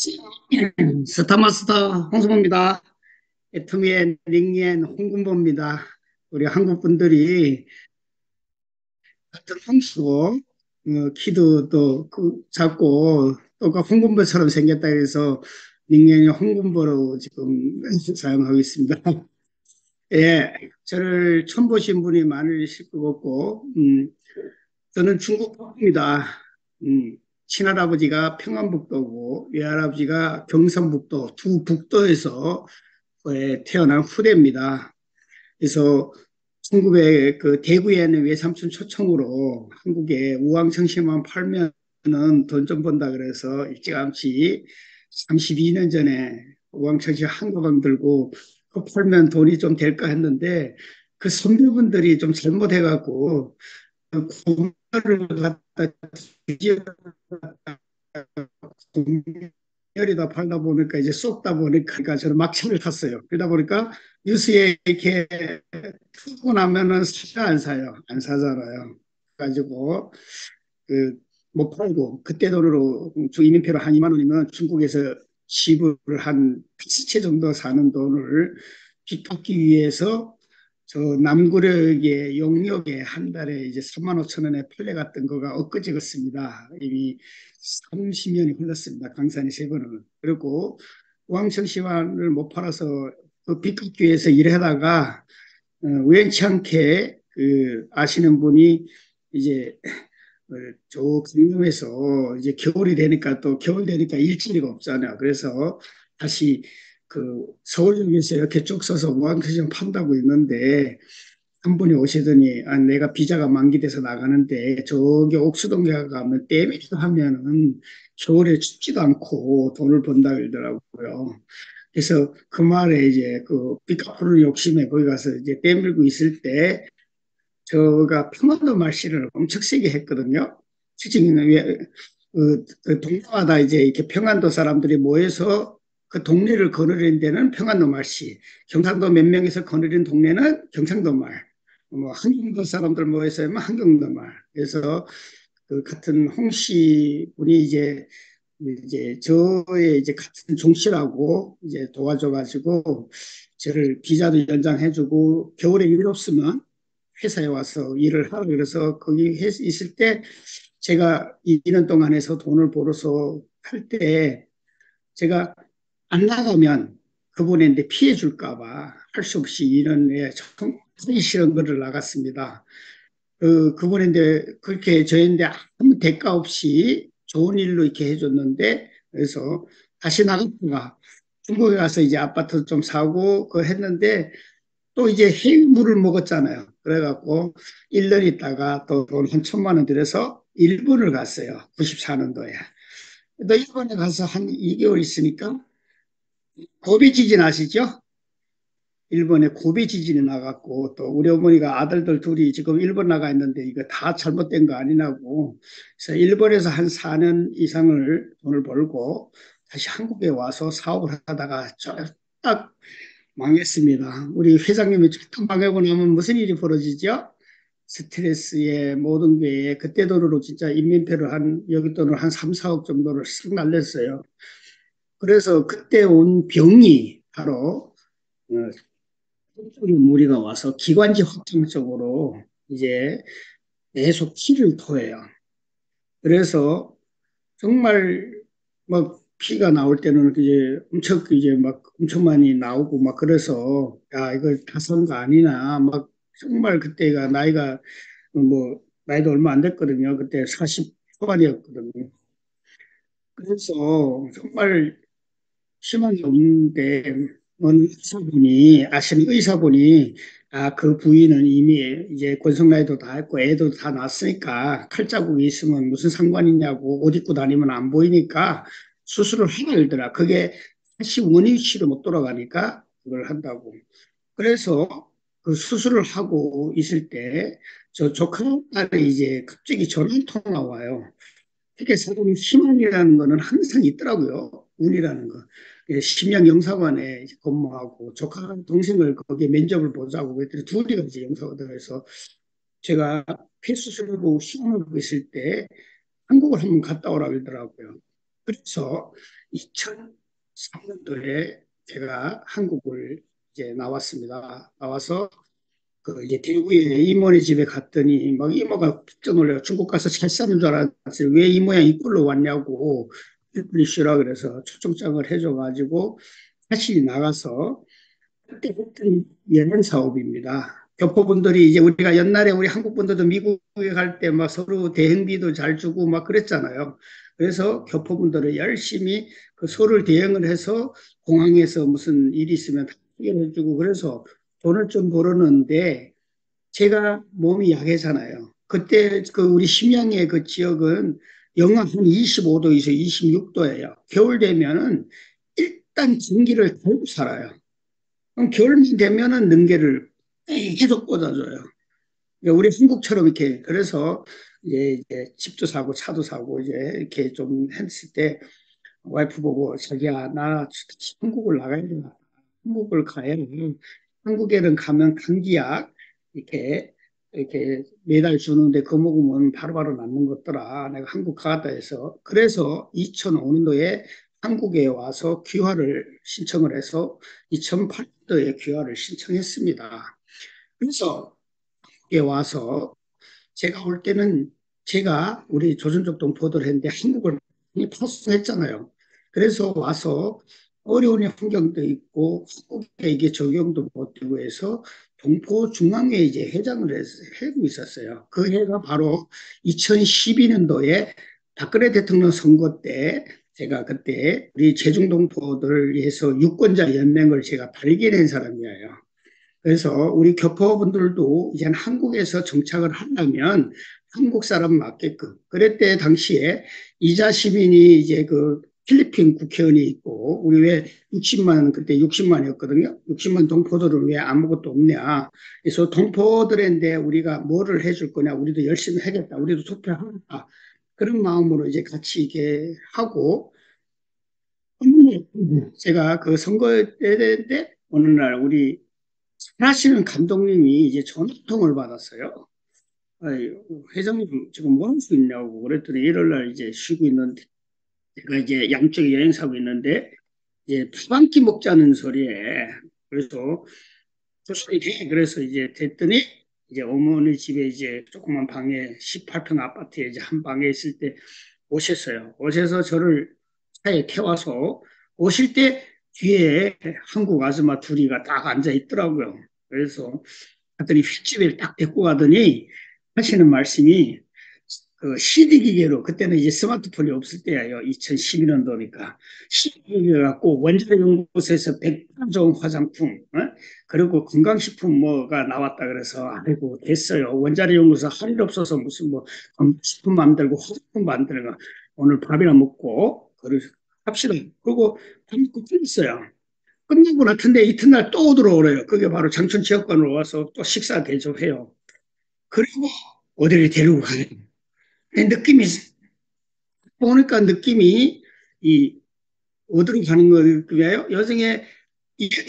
스타마스터 홍성호입니다. 애터미의 링엔 홍군보입니다. 우리 한국 분들이 같은 홍수고 어, 키도 또그 작고 또가 홍군보처럼 생겼다 해서 링엔이 홍군보로 지금 사용하고 있습니다. 예, 저를 처음 보신 분이 많으실 것 같고, 음, 저는 중국 북입니다. 음, 친할아버지가 평안북도고 외할아버지가 경상북도 두 북도에서 태어난 후대입니다. 그래서 1900, 그 대구에 있는 외삼촌 초청으로 한국에 우왕청심만 팔면은 돈 좀 번다 그래서 일찌감치 32년 전에 우왕청심 한국왕 들고 그 팔면 돈이 좀 될까 했는데 그 선배분들이 좀 잘못해갖고 공을 갖다 열이다 팔다 보니까 이제 쏟다 보니까 저는 막차를 탔어요. 그러다 보니까 뉴스에 이렇게 틀고 나면은 사자 안 사요. 안 사잖아요. 가지고 그 못 팔고 그때 돈으로 주 이민표로 한 2만 원이면 중국에서 집을 한 다섯 채 정도 사는 돈을 빚 갚기 위해서 저 남구력의 용역에 한 달에 이제 3만 5천 원에 팔려 갔던 거가 엊그제였습니다. 이미 30년이 흘렀습니다. 강산이 세 번은. 그리고 왕청시환을 못 팔아서 그 빚갚기 위해서 일하다가 어, 우연치 않게 그 아시는 분이 이제 어, 저 강릉에서 이제 겨울이 되니까 또 겨울 되니까 일자리가 없잖아요. 그래서 다시 그 서울역에서 이렇게 쭉 서서 무한회장 판다고 있는데 한 분이 오시더니 아, 내가 비자가 만기돼서 나가는데 저기 옥수동에 가면 댐이기도 하면은 겨울에 춥지도 않고 돈을 번다 그러더라고요. 그래서 그 말에 이제 그 삐까푸른 욕심에 거기 가서 이제 떼밀고 있을 때 저가 평안도 말씨를 엄청 세게 했거든요. 지금은 왜, 그, 그 동네마다 이제 이렇게 평안도 사람들이 모여서 그 동네를 거느린 데는 평안도 말씨, 경상도 몇 명에서 거느린 동네는 경상도 말, 뭐 한경도 사람들 모여서 하면 한경도 말. 그래서 그 같은 홍씨 분이 이제 이제 저의 이제 같은 종씨라고 이제 도와줘가지고 저를 비자도 연장해주고 겨울에 일 없으면 회사에 와서 일을 하라 그래서 거기 있을 때 제가 2년 동안 해서 돈을 벌어서 할 때 제가 안 나가면 그분한테 피해 줄까봐 할 수 없이 이런 예, 하기 싫은 거를 나갔습니다. 그, 그분한테 그렇게 저희한테 아무 대가 없이 좋은 일로 이렇게 해줬는데 그래서 다시 나갔다가 중국에 가서 이제 아파트 좀 사고 그 했는데 또 이제 해물을 먹었잖아요. 그래갖고 1년 있다가 또 돈 한 천만 원 들여서 일본을 갔어요. 94년도에. 또 일본에 가서 한 2개월 있으니까 고비 지진 아시죠? 일본에 고비 지진이 나갔고 또 우리 어머니가 아들들 둘이 지금 일본 나가 있는데 이거 다 잘못된 거 아니냐고 그래서 일본에서 한 4년 이상을 돈을 벌고 다시 한국에 와서 사업을 하다가 딱 망했습니다. 우리 회장님이 쫙 망하고 나면 무슨 일이 벌어지죠? 스트레스에 모든 게 그때 돈으로 진짜 인민폐를 한 여기 돈을 한 3, 4억 정도를 쓱 날렸어요. 그래서 그때 온 병이 바로 쪽의 어, 무리가 와서 기관지 확장 쪽으로 이제 계속 피를 토해요. 그래서 정말 막 피가 나올 때는 이제 엄청 이제 막 엄청 많이 나오고 막 그래서 야 이거 다선 거 아니나 막 정말 그때가 나이가 뭐 나이도 얼마 안 됐거든요. 그때 40 초반이었거든요. 그래서 정말 심한 게 없는데 의사분이 아시는 의사분이 아 그 부인은 이미 이제 권성 나이도 다 했고 애도 다 낳았으니까 칼자국이 있으면 무슨 상관이냐고 옷 입고 다니면 안 보이니까 수술을 해야 되더라. 그게 다시 원위치로 못 돌아가니까 그걸 한다고. 그래서 그 수술을 하고 있을 때 저 조카 딸이 이제 갑자기 전화 한 통화 와요. 이렇게 사람이 희망이라는 거는 항상 있더라고요. 운이라는 거. 심양 영사관에 근무하고 조카 동생을 거기에 면접을 보자고 그랬더니 둘이 이제 영사관에서 제가 폐수술하고 수술하고 있을 때 한국을 한번 갔다 오라 그러더라고요. 그래서 2003년도에 제가 한국을 이제 나왔습니다. 나와서 그 이제 대구에 이모네 집에 갔더니 막 이모가 깜짝 놀래요. 중국 가서 잘 사는 줄 알았어요. 왜 이모야 이꼴로 왔냐고 쉬라 그래서 초청장을 해줘가지고 다시 나가서 그때 했던 여행 사업입니다. 교포분들이 이제 우리가 옛날에 우리 한국 분들도 미국에 갈 때 막 서로 대행비도 잘 주고 막 그랬잖아요. 그래서 교포분들은 열심히 그 서로를 대행을 해서 공항에서 무슨 일이 있으면 해결해주고 그래서 돈을 좀 벌었는데 제가 몸이 약해잖아요. 그때 그 우리 심양의 그 지역은 영하 한 25도에서 26도예요. 겨울 되면은 일단 전기를 달고 살아요. 그럼 겨울만 되면은 능계를 계속 꽂아줘요. 그러니까 우리 한국처럼 이렇게 그래서 이제 집도 사고 차도 사고 이제 이렇게 좀 했을 때 와이프 보고 자기야 나 한국을 나가야 돼. 한국을 가야 돼. 한국에는 가면 감기약 이렇게 이렇게 매달 주는데 그거 먹으면 바로바로 낫는 것더라. 내가 한국 가다 해서 그래서 2005년도에 한국에 와서 귀화를 신청을 해서 2008년도에 귀화를 신청했습니다. 그래서 한국에 와서 제가 올 때는 제가 우리 조선족 동포들 했는데 한국을 많이 파수했잖아요. 그래서 와서 어려운 환경도 있고 한국에 이게 적용도 못 되고 해서 동포 중앙회 이제 회장을 해서 하고 있었어요. 그 해가 바로 2012년도에 박근혜 대통령 선거 때 제가 그때 우리 제중동포들을 위해서 유권자 연맹을 제가 발견한 사람이에요. 그래서 우리 교포분들도 이제 한국에서 정착을 하려면 한국 사람 맞게끔. 그랬대 당시에 이자 시민이 이제 그 필리핀 국회의원이 있고 우리 왜 60만 그때 60만이었거든요. 60만 동포들은 왜 아무것도 없냐. 그래서 동포들인데 우리가 뭐를 해줄 거냐. 우리도 열심히 하겠다. 우리도 투표하겠다. 그런 마음으로 이제 같이 이게 하고 제가 그 선거 때인데 어느 날 우리 하시는 감독님이 이제 전화통을 받았어요. 회장님 지금 뭐 할 수 있냐고 그랬더니 일요일 날 이제 쉬고 있는데 제가 이제 양쪽에 여행 사고 있는데 이제 타반기 먹자는 소리에 그래서 좋습니다. 그래서 이제 됐더니 이제 어머니 집에 이제 조그만 방에 18평 아파트에 이제 한 방에 있을 때 오셨어요. 오셔서 저를 차에 태워서 오실 때 뒤에 한국 아줌마 둘이가 딱 앉아 있더라고요. 그래서 갔더니 휠집에 딱 데리고 가더니 하시는 말씀이 그 CD 기계로 그때는 이제 스마트폰이 없을 때예요. 2012년도니까 CD 기계 갖고 원자력 연구소에서 백화종 화장품 어? 그리고 건강식품 뭐가 나왔다 그래서 아이고 됐어요. 원자력 연구소 할 일 없어서 무슨 뭐 건강식품 만들고 화장품 만들고 오늘 밥이나 먹고 그러 합시다. 그리고 밥 먹고 끝냈어요. 끝나고 나던데 이튿날 또 들어오래요. 그게 바로 장천체육관으로 와서 또 식사 대접해요. 그리고 어디를 데리고 가요. 느낌이 보니까 느낌이 이 어디로 가는 거예요? 여성에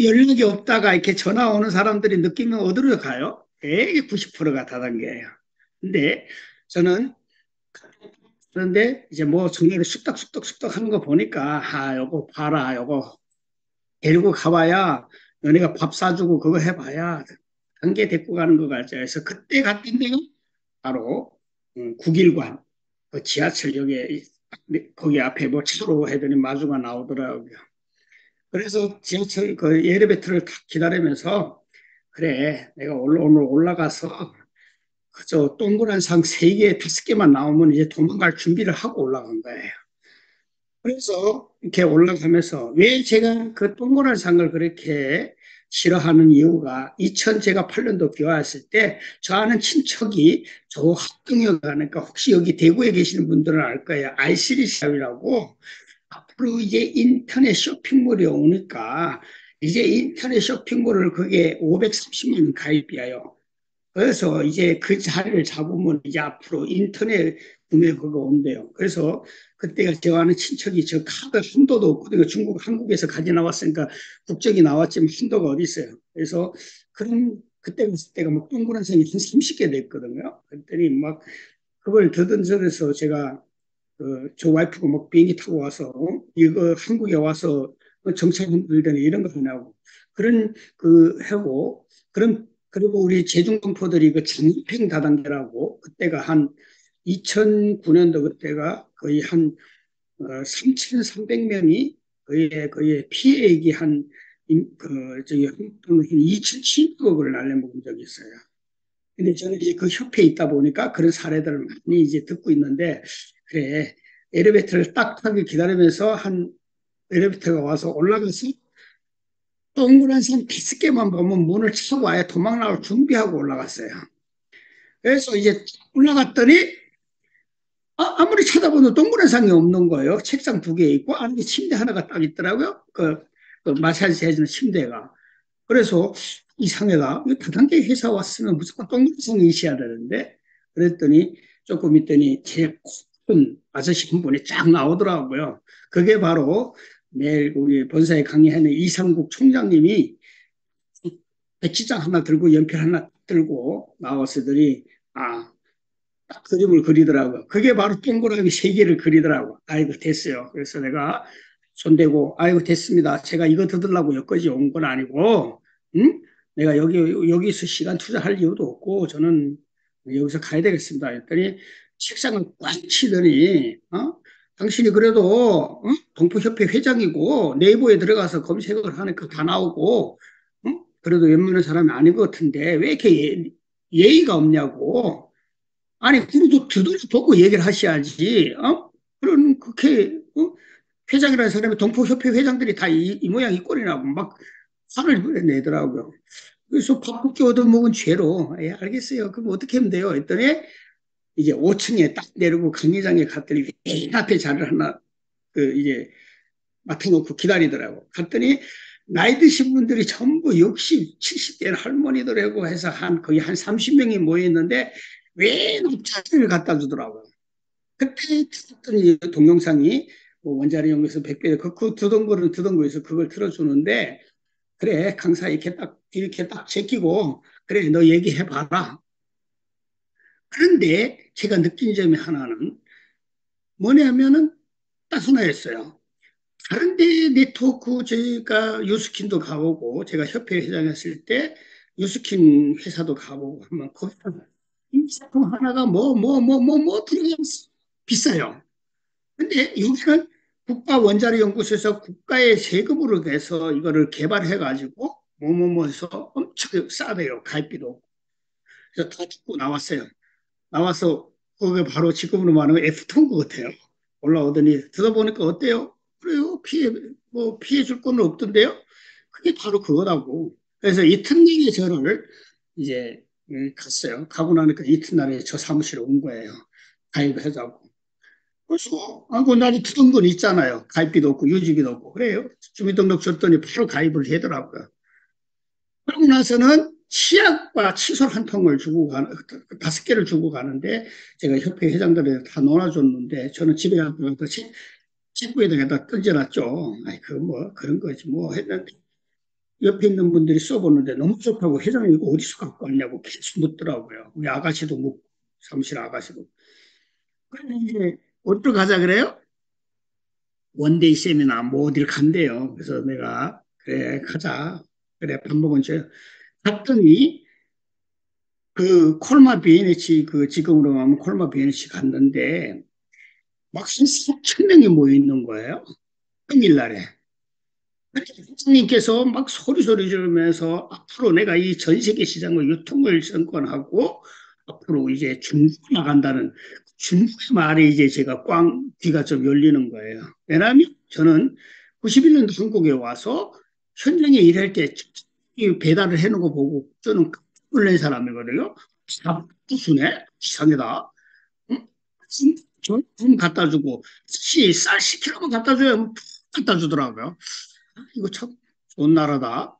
연락이 없다가 이렇게 전화 오는 사람들이 느끼면 어디로 가요? 되게 90%가 다단계예요. 근데 저는 그런데 이제 뭐 정리를 쑥덕쑥덕쑥덕 하는 거 보니까 아 요거 봐라 요거 데리고 가봐야 너네가 밥 사주고 그거 해봐야 한개 데리고 가는 거 같죠. 그래서 그때 갔던 데가 바로 음, 국일관 그 지하철역에 거기 앞에 뭐 차로 해더니 마주가 나오더라고요. 그래서 지하철 그딱 기다리면서 그래 내가 오늘 올라가서 그저 동그란 상 세 개, 다섯 개만 나오면 이제 도망갈 준비를 하고 올라간 거예요. 그래서 이렇게 올라가면서 왜 제가 그 동그란 상을 그렇게 싫어하는 이유가 2000 제가 8년도 귀화했을 때 저 아는 친척이 저 학경에 가니까 혹시 여기 대구에 계시는 분들은 알 거예요. 아이시리 샵이라고 앞으로 이제 인터넷 쇼핑몰이 오니까 이제 인터넷 쇼핑몰을 그게 530만 원 가입이에요. 그래서 이제 그 자리를 잡으면 이제 앞으로 인터넷 구매 그거 온대요. 그래서 그때가 저 아는 친척이 저 카드 한도도 없거든요. 중국, 한국에서 가지 나왔으니까 국적이 나왔지만 한도가 어디 있어요. 그래서 그런, 그때 갔을 때가 막 동그란 생이 한 30개 됐거든요. 그랬더니 막 그걸 더듬저려서 제가 그, 저 와이프가 뭐 비행기 타고 와서, 이거 한국에 와서 정책 흔들더니 이런 거 하냐고. 그런, 그, 하고, 그런, 그리고 우리 제중동포들이 그 장립행 다단계라고, 그때가 한 2009년도 그때가 거의 한 3,300명이 어, 거의, 거의 피해액이 한, 그, 저기, 2,700억을 날려먹은 적이 있어요. 근데 저는 이제 그 협회에 있다 보니까 그런 사례들을 많이 이제 듣고 있는데, 그래, 엘리베이터를 딱 타기 기다리면서 한 엘리베이터가 와서 올라가서 동그란 산 다섯 개만 보면 문을 치고 아예 도망 나올 준비하고 올라갔어요. 그래서 이제 올라갔더니 아, 무리 찾아봐도 동그란 상이 없는 거예요. 책상 두 개 있고 안에 침대 하나가 딱 있더라고요. 그, 그 마사지 해주는 침대가. 그래서 이 상해가 다단계 회사 왔으면 무조건 동그란 상이 있어야 되는데 그랬더니 조금 있더니 제 큰 아저씨 한 분이 쫙 나오더라고요. 그게 바로 매일 우리 본사에 강의하는 이상국 총장님이 백지장 하나 들고 연필 하나 들고 나와서들이 아 그림을 그리더라고요. 그게 바로 동그라미 세 개를 그리더라고. 아이고 됐어요. 그래서 내가 손대고 아이고 됐습니다. 제가 이거 듣으려고 여기까지 온 건 아니고, 응? 내가 여기 여기서 시간 투자할 이유도 없고 저는 여기서 가야 되겠습니다. 했더니 책상을 꽉 치더니 어? 당신이 그래도 어? 동포협회 회장이고 네이버에 들어가서 검색을 하니까 다 나오고 어? 그래도 웬만한 사람이 아닌 것 같은데 왜 이렇게 예, 의가 없냐고 아니, 그래도 두들보고 얘기를 하셔야지, 어? 그런, 그렇게, 어? 회장이라는 사람이 동포협회 회장들이 다 이, 이 모양 이 꼴이라고 막 화를 내더라고요. 그래서 밥먹기 얻어먹은 죄로, 예, 알겠어요. 그럼 어떻게 하면 돼요? 했더니, 이제 5층에 딱 내리고 강의장에 갔더니 맨 앞에 자리를 하나, 그, 이제, 맡아놓고 기다리더라고. 갔더니, 나이 드신 분들이 전부 60, 70대 할머니들하고 해서 한 거의 한 30명이 모여 있는데 왜 녹차를 갖다 주더라고요. 그때 들었던 동영상이 뭐 원자리 연구소 백배 그, 그 두던 거에서 그걸 틀어주는데 그래 강사 이렇게 딱 이렇게 딱 제끼고 그래 너 얘기해 봐라. 그런데 제가 느낀 점이 하나는 뭐냐면은 딱 하나였어요. 다른 데 네트워크 저희가 유스킨도 가보고 제가 협회 회장했을 때 유스킨 회사도 가보고 하면 거기 이 제품 하나가 뭐, 뭐, 뭐, 뭐, 뭐, 들어가 비싸요. 근데 여기는 국가 원자력 연구소에서 국가의 세금으로 내서 이거를 개발해가지고 뭐뭐뭐 해서 엄청 싸대요. 가입비도. 그래서 다 듣고 나왔어요. 나와서 그게 바로 지금으로 말하면 F통 것 같아요. 올라오더니 들어보니까 어때요? 그래요. 피해, 뭐 피해 줄 건 없던데요? 그게 바로 그거라고. 그래서 이 특례의 저를 이제 예, 갔어요. 가고 나니까 이튿날에 저 사무실에 온 거예요. 가입하자고. 그래서, 아고 나도 듣은 건 있잖아요. 가입비도 없고 유지비도 없고. 그래요. 주민등록 줬더니 바로 가입을 하더라고요. 그러고 나서는 치약과 칫솔 한 통을 주고 가는, 다섯 개를 주고 가는데 제가 협회 회장들에 다 놀아줬는데 저는 집에 가서 책부에다가 던져놨죠. 아이, 그 뭐, 그런 거지 뭐 했는데 옆에 있는 분들이 써보는데 너무 좋다고 회장님 이거 어디서 갖고 왔냐고 계속 묻더라고요. 우리 아가씨도 묻고, 사무실 아가씨도. 그런데 이제 어디로 가자 그래요? one-day 세미나 뭐 어딜 간대요. 그래서 내가 그래 가자. 그래 밥 먹은 저 갔더니 그 콜마비앤에이치 그 지금으로 하면 콜마비앤에이치 갔는데 막상 4천 명이 모여 있는 거예요. 평일날에. 회장님께서 막 소리소리 지르면서 앞으로 내가 이 전 세계 시장을 유통을 전권하고 앞으로 이제 중국 나간다는 중국의 말에 이제 제가 꽝 귀가 좀 열리는 거예요. 왜냐하면 저는 91년도 한국에 와서 현장에 일할 때 배달을 해놓은 거 보고 저는 놀란 사람이거든요. 무슨네 이상하다. 응? 좀 갖다 주고 씨, 쌀 10kg만 갖다 줘야 갖다 주더라고요. 이거 참 좋은 나라다.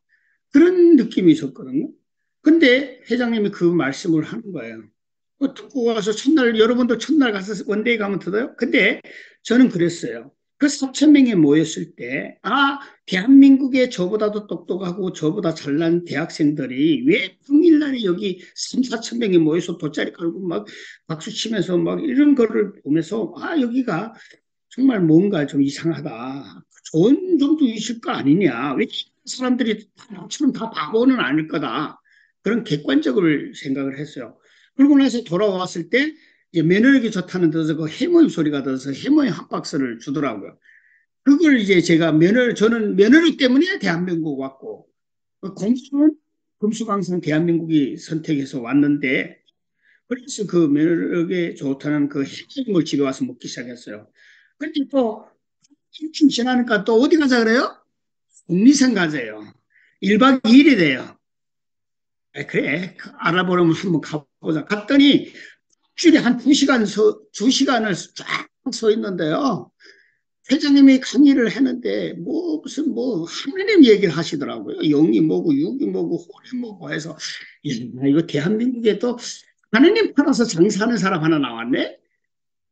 그런 느낌이 있었거든요. 근데 회장님이 그 말씀을 하는 거예요. 어, 듣고 가서 첫날, 여러분도 첫날 가서 one day 가면 들어요? 근데 저는 그랬어요. 그 4천 명이 모였을 때, 아, 대한민국에 저보다도 똑똑하고 저보다 잘난 대학생들이 왜 평일날에 여기 3, 4천 명이 모여서 돗자리 깔고 막 박수 치면서 막 이런 거를 보면서, 아, 여기가 정말 뭔가 좀 이상하다. 좋은 점도 있을 거 아니냐. 왜 사람들이 나처럼 다 바보는 아닐 거다. 그런 객관적으로 생각을 했어요. 그러고 나서 돌아왔을 때 이제 며느리기 좋다는 데서 그 해모임 소리가 들어서 해모임 한 박스를 주더라고요. 그걸 이제 제가 며느리, 저는 며느리 때문에 대한민국 왔고, 공수는 금수강산 대한민국이 선택해서 왔는데, 그래서 그 며느리에게 좋다는 그 해모임을 집에 와서 먹기 시작했어요. 그런데 또, 일주일 지나니까 또 어디 가자 그래요? 국리선 가세요. 1박 2일이 돼요. 아, 그래, 알아보려면 한번 가보자. 갔더니 일주일에 한두 시간 서, 두 시간을 쫙 서 있는데요. 회장님이 강의를 했는데 뭐 무슨 뭐 하나님 얘기를 하시더라고요. 영이 뭐고 육이 뭐고 혼이 뭐고 해서 야, 이거 대한민국에도 하나님 팔아서 장사하는 사람 하나 나왔네.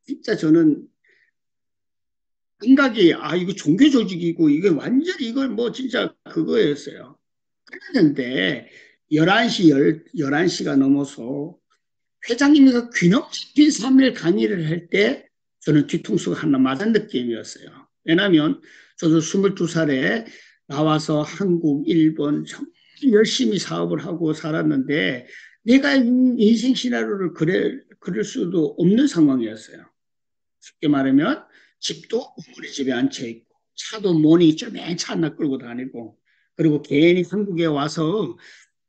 진짜 저는 생각이 아 이거 종교 조직이고 이게 완전히 이걸 뭐 진짜 그거였어요. 그랬는데 11시 11시가 넘어서 회장님이 그 균형 잡힌 3일 강의를 할 때 저는 뒤통수가 하나 맞은 느낌이었어요. 왜냐하면 저도 22살에 나와서 한국, 일본 정말 열심히 사업을 하고 살았는데 내가 인생 시나리오를 그래, 그럴 수도 없는 상황이었어요. 쉽게 말하면 집도 어머니 집에 앉혀 있고 차도 모니 좀맨 차 하나 끌고 다니고 그리고 괜히 한국에 와서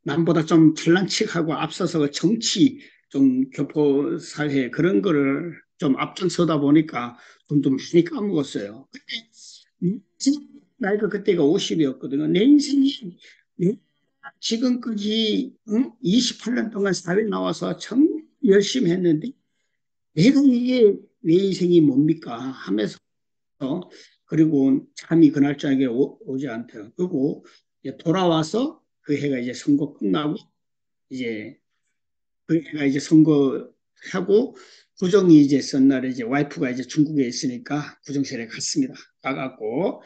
남보다 좀 잘난 척하고 앞서서 정치 좀 교포 사회 그런 거를 좀 앞장서다 보니까 돈도 많이 까먹었어요. 근데 나이가 그때가 50이었거든요. 내 인생이 지금까지 응? 28년 동안 사회 나와서 참 열심히 했는데 내가 이게 내 인생이 뭡니까 하면서 그리고 잠이 그날 저녁에 오, 지 않대요. 그리고 돌아와서 그 해가 이제 선거 끝나고 이제 그 해가 이제 선거하고 구정이 이제 선날에 이제 와이프가 이제 중국에 있으니까 구정실에 갔습니다. 가갖고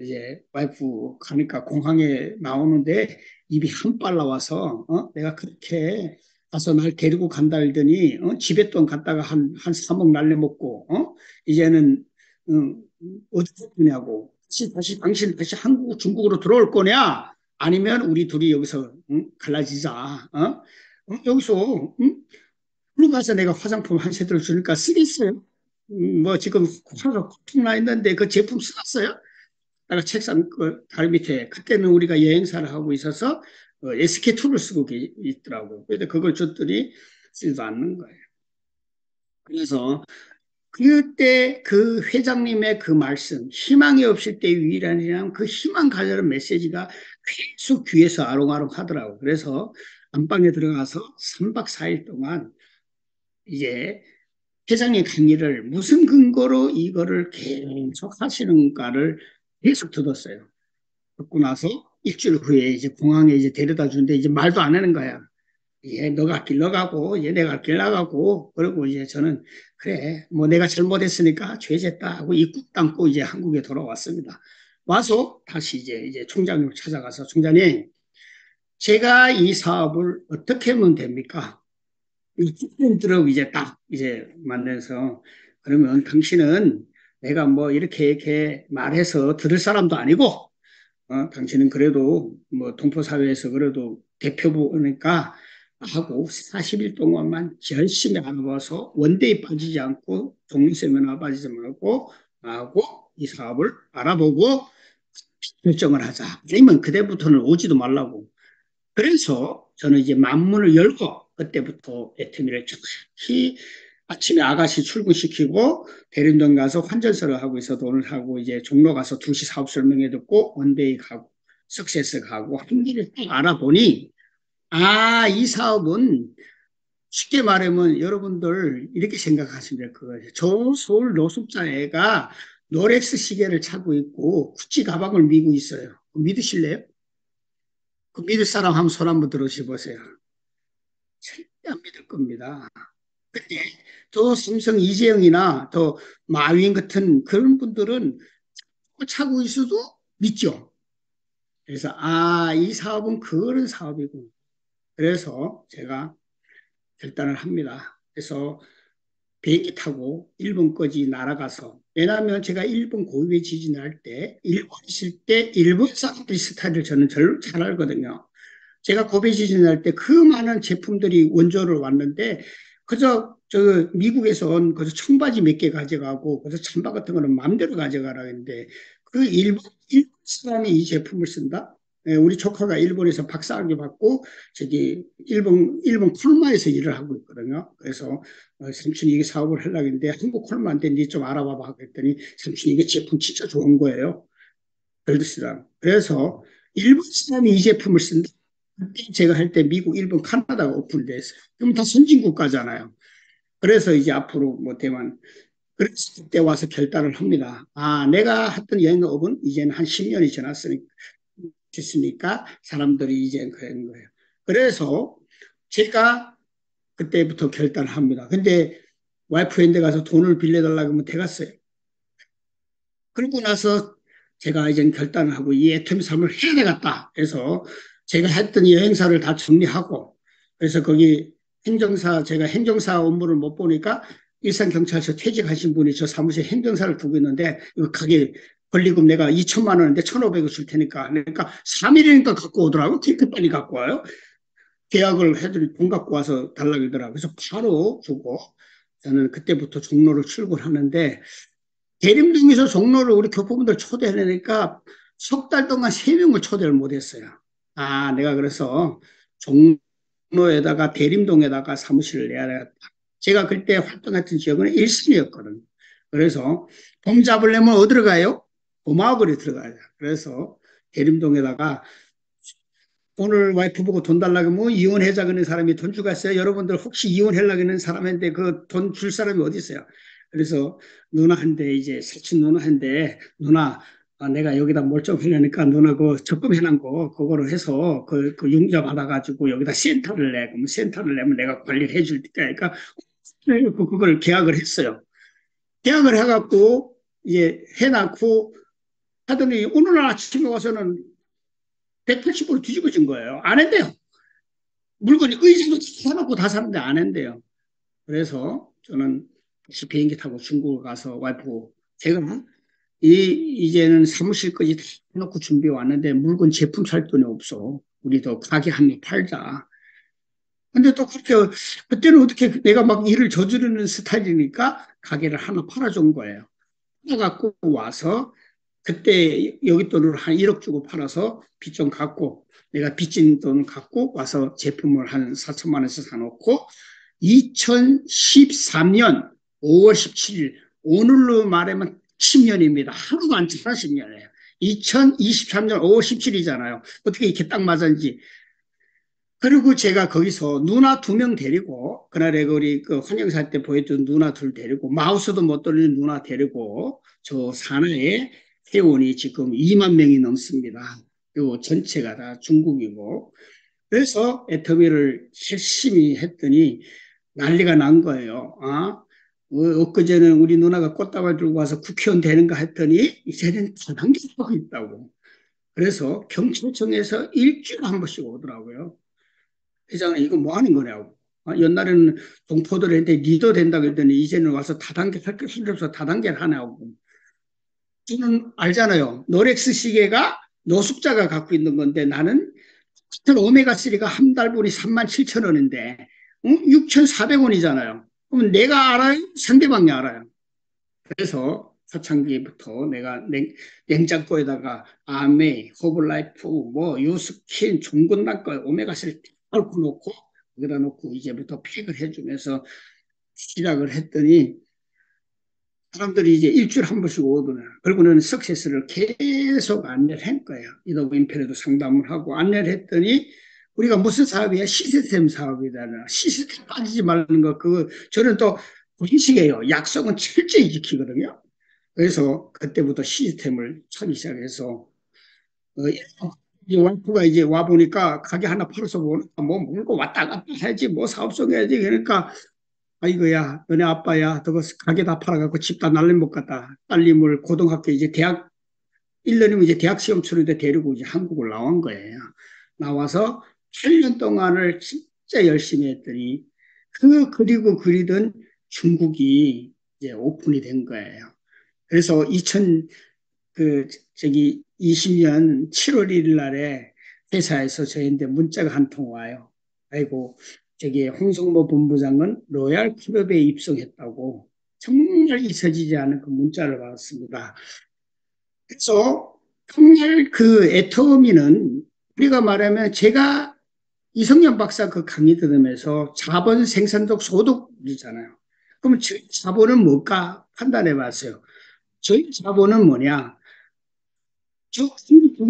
이제 와이프 가니까 공항에 나오는데 입이 한 빨 나와서 어? 내가 그렇게 가서 날 데리고 간다 했더니 어? 집에 돈 갔다가 한, 한 3억 날려 먹고 어? 이제는 어, 어디 냐고 다시, 다시 당신 다시 한국 중국으로 들어올 거냐 아니면 우리 둘이 여기서 응? 갈라지자 어? 어? 여기서 응? 가서 내가 화장품 한 세트를 주니까 쓰겠어요 음, 뭐 지금 코로나 나 있는데 그 제품 쓰었어요 내가 책상 그 다리 밑에 그때는 우리가 여행사를 하고 있어서 어, SK2를 쓰고 있더라고요. 그런데 그걸 줬더니 쓰지도 않는 거예요. 그래서 그때 그 회장님의 그 말씀, 희망이 없을 때 유일한 그 희망 가려는 메시지가 계속 귀에서 아롱아롱 하더라고요. 그래서 안방에 들어가서 3박 4일 동안 이제 회장의 강의를 무슨 근거로 이거를 계속 하시는가를 계속 들었어요. 듣고 나서 일주일 후에 이제 공항에 이제 데려다 주는데 이제 말도 안 하는 거야. 얘 너가 길 나가고 얘 내가 길 나가고 그리고 이제 저는 그래 뭐 내가 잘못했으니까 죄졌다 하고 입국 담고 이제 한국에 돌아왔습니다. 와서 다시 이제 이제 총장님을 찾아가서 총장님 제가 이 사업을 어떻게 하면 됩니까? 이들하고 이제 딱 이제 만나서 그러면 당신은 내가 뭐 이렇게 이렇게 말해서 들을 사람도 아니고 어, 당신은 그래도 뭐 동포 사회에서 그래도 대표부니까 하고 40일 동안만 열심히 알아봐서 원대에 빠지지 않고 독립세면화 빠지지 말고 하고 이 사업을 알아보고 결정을 하자. 아니면 그때부터는 오지도 말라고. 그래서 저는 이제 만문을 열고 그때부터 애터미를 정확히 아침에 아가씨 출근시키고 대림동 가서 환전소를 하고 있어 돈을 하고 이제 종로 가서 2시 사업 설명회 듣고 one day 가고 success 가고 한 길을 딱 알아보니 아, 이 사업은 쉽게 말하면 여러분들 이렇게 생각하시면 될 거예요. 저 서울 노숙자 애가 노렉스 시계를 차고 있고 구찌 가방을 미고 있어요. 믿으실래요? 그 믿을 사람 한번 손 한번 들어주시 보세요. 절대 안 믿을 겁니다. 근데 또 삼성 이재영이나 또 마윈 같은 그런 분들은 차고 있어도 믿죠. 그래서 아, 이 사업은 그런 사업이고. 그래서 제가 결단을 합니다. 그래서 비행기 타고 일본까지 날아가서 왜냐하면 제가 일본 고유의 지진을 할 때 일본 있을 때 일본 사람들이 스타일을 저는 잘 알거든요. 제가 고베 지진을 할 때 그 많은 제품들이 원조로 왔는데 그저 저 미국에서 온 그저 청바지 몇 개 가져가고 그저 찬바 같은 거는 마음대로 가져가라 했는데 그 일본, 일본 사람이 이 제품을 쓴다? 예, 우리 조카가 일본에서 박사학위 받고 저기 일본 일본 콜마에서 일을 하고 있거든요. 그래서 어, 삼촌이 이게 사업을 하려고 했는데 한국 콜마인데 니좀 알아봐봐 했더니 삼촌이 이게 제품 진짜 좋은 거예요. 별드스랑 그래서 일본 사람이 이 제품을 쓴다. 제가 할 때 미국, 일본, 카나다가 오픈돼서 그럼 다 선진 국가잖아요. 그래서 이제 앞으로 뭐 대만 그래서 그때 와서 결단을 합니다. 아, 내가 했던 영업은 이제는 한 10년이 지났으니까 됐으니까 사람들이 이제 그런 거예요. 그래서 제가 그때부터 결단을 합니다. 근데 와이프한테 가서 돈을 빌려달라고 하면 대갔어요. 그러고 나서 제가 이제 결단을 하고 이 애텀 삶을 해야 되겠다. 그래서 제가 했던 여행사를 다 정리하고 그래서 거기 행정사 제가 행정사 업무를 못 보니까 일산경찰서 퇴직하신 분이 저 사무실 행정사를 두고 있는데 이거 가게 권리금 내가 2천만 원인데 1,500원 줄 테니까. 그러니까 3일이니까 갖고 오더라고. 그렇게 빨리 갖고 와요. 계약을 해드릴 돈 갖고 와서 달라고 그러더라고. 그래서 바로 주고 저는 그때부터 종로를 출근하는데 대림동에서 종로를 우리 교포분들 초대하려니까 석 달 동안 세 명을 초대를 못했어요 아 내가 그래서 종로에다가 대림동에다가 사무실을 내야 되겠다 제가 그때 활동했던 지역은 일선이었거든요. 그래서 범 잡으려면 어디로 가요? 범마을에 들어가요. 그래서 대림동에다가 오늘 와이프 보고 돈 달라고 하면 이혼해자 그는 사람이 돈 주겠어요? 여러분들 혹시 이혼하려고 하는 사람인데 그돈 줄 사람이 어디 있어요? 그래서 누나한테 이제 사촌 누나한테 누나 아, 내가 여기다 뭘좀 하려니까 누나 그 적금 해놓은 거 그거로 해서 그, 그 융자 받아가지고 여기다 센터를 내 그러면 센터를 내면 내가 관리를 해줄 테니까 그러니까 그걸 계약을 했어요. 계약을 해갖고 이제 해놨고 하더니 오늘 아침에 와서는 180으로 뒤집어진 거예요. 안 한대요. 물건이 의자도 사놓고 다 사는데 안 한대요. 그래서 저는 다시 비행기 타고 중국을 가서 와이프 제가 이 이제는 사무실까지 다 해놓고 준비해 왔는데 물건 제품 살 돈이 없어. 우리도 가게 한개 팔자. 근데 또 그렇게 그때는 어떻게 내가 막 일을 저지르는 스타일이니까 가게를 하나 팔아준 거예요. 팔아갖고 와서 그때 여기 돈을 한 1억 주고 팔아서 빚 좀 갚고 내가 빚진 돈을 갖고 와서 제품을 한 4천만 원에서 사놓고 2013년 5월 17일 오늘로 말하면 10년입니다. 하루도 안 지나 10년이에요. 2023년 5월 17일이잖아요. 어떻게 이렇게 딱 맞았는지 그리고 제가 거기서 누나 두 명 데리고 그날에 우리 그 환영사 때 보여준 누나 둘 데리고 마우스도 못 돌리는 누나 데리고 저 산하에 회원이 지금 2만 명이 넘습니다. 요 전체가 다 중국이고 그래서 애터미를 열심히 했더니 난리가 난 거예요. 아, 엊그제는 우리 누나가 꽃다발 들고 와서 국회의원 되는가 했더니 이제는 다단계 하고 있다고. 그래서 경찰청에서 일주일에 한 번씩 오더라고요. 회장은 이거 뭐 하는 거냐고. 아, 옛날에는 동포들한테 리더 된다 그랬더니 이제는 와서 다단계 할게 힘들어서 다단계를 하냐고. 저는 알잖아요. 롤렉스 시계가 노숙자가 갖고 있는 건데 나는 오메가3가 한 달분이 3만 7천 원인데 응? 6,400원이잖아요. 그럼 내가 알아요? 상대방이 알아요. 그래서 초창기부터 내가 냉, 냉장고에다가 아메, 호블라이프, 뭐 유스킨, 종근당과 오메가3 얽고 놓고 거기다 놓고 이제부터 팩을 해주면서 시작을 했더니 사람들이 이제 일주일에 한 번씩 오더라. 그리고는 석세스를 계속 안내를 한 거예요. 이도부 인페에도 상담을 하고 안내를 했더니 우리가 무슨 사업이야? 시스템 사업이잖아. 시스템 빠지지 말는 거. 그 저는 또 본식이에요. 약속은 철저히 지키거든요. 그래서 그때부터 시스템을 찾기 시작해서 어, 이제 와이프가 이제 와 보니까 가게 하나 팔아서 뭐, 뭐 물고 왔다 갔다 해야지 뭐 사업 성해야지 그러니까 아이고야, 너네 아빠야, 너거 가게 다 팔아갖고 집 다 날림 못 갔다. 딸님을 고등학교 이제 대학, 1년이면 이제 대학 시험 치르는데 데리고 이제 한국을 나온 거예요. 나와서 8년 동안을 진짜 열심히 했더니 그 그리고 그리던 중국이 이제 오픈이 된 거예요. 그래서 2000, 그, 저기 20년 7월 1일 날에 회사에서 저희한테 문자가 한 통 와요. 아이고, 저기 홍성모 본부장은 로얄 클럽에 입성했다고 정말 잊혀지지 않은 그 문자를 받았습니다. 그래서 정말 그 애터미는 우리가 말하면 제가 이성년 박사 그 강의 들으면서 자본 생산적 소득이잖아요. 그럼 자본은 뭘까 판단해 봤어요. 저희 자본은 뭐냐?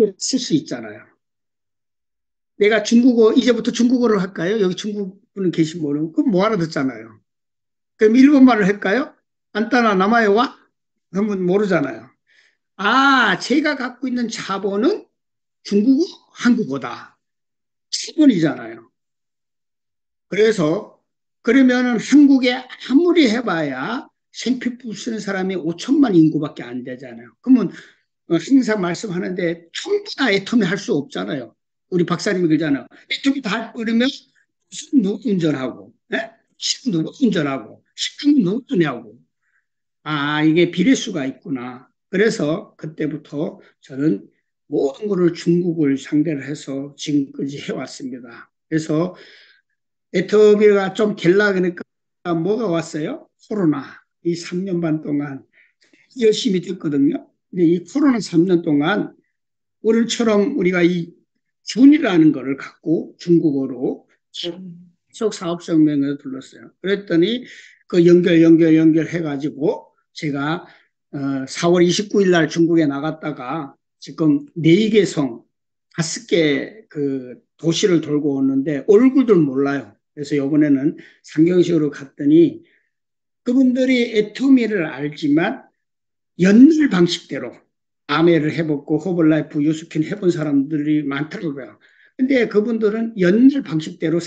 개를 쓸수 있잖아요. 내가 중국어, 이제부터 중국어를 할까요? 여기 중국 분 계신 분은. 그럼 뭐 알아듣잖아요. 그럼 일본말을 할까요? 안따나 남아요 와? 그러면 모르잖아요. 아, 제가 갖고 있는 자본은 중국어, 한국어다. 기본이잖아요. 그래서 그러면은 한국에 아무리 해봐야 생필품 쓰는 사람이 5천만 인구밖에 안 되잖아요. 그러면 어, 항상 말씀하는데 전부 다 애터미 할수 없잖아요. 우리 박사님이 그러잖아요. 애터미 다 그러면 무슨 누구 운전하고, 예? 누구 운전하고, 식당 누구 운전하고. 아, 이게 비례수가 있구나. 그래서 그때부터 저는 모든 것을 중국을 상대로 해서 지금까지 해왔습니다. 그래서 애터미가 좀 될라 그러니까 뭐가 왔어요? 코로나. 이 3년 반 동안 열심히 됐거든요. 근데 이 코로나 3년 동안 오늘처럼 우리가 이 준이라는 거를 갖고 중국어로 계속 사업 성명을 불렀어요. 그랬더니 그 연결, 연결, 연결 해가지고 제가 어, 4월 29일 날 중국에 나갔다가 지금 4개 성, 5개 그 도시를 돌고 오는데 얼굴들 몰라요. 그래서 이번에는 상경식으로 갔더니 그분들이 애토미를 알지만 연일 방식대로 아메를 해봤고 호벌라이프 유스킨 해본 사람들이 많더라고요. 근데 그분들은 연일 방식대로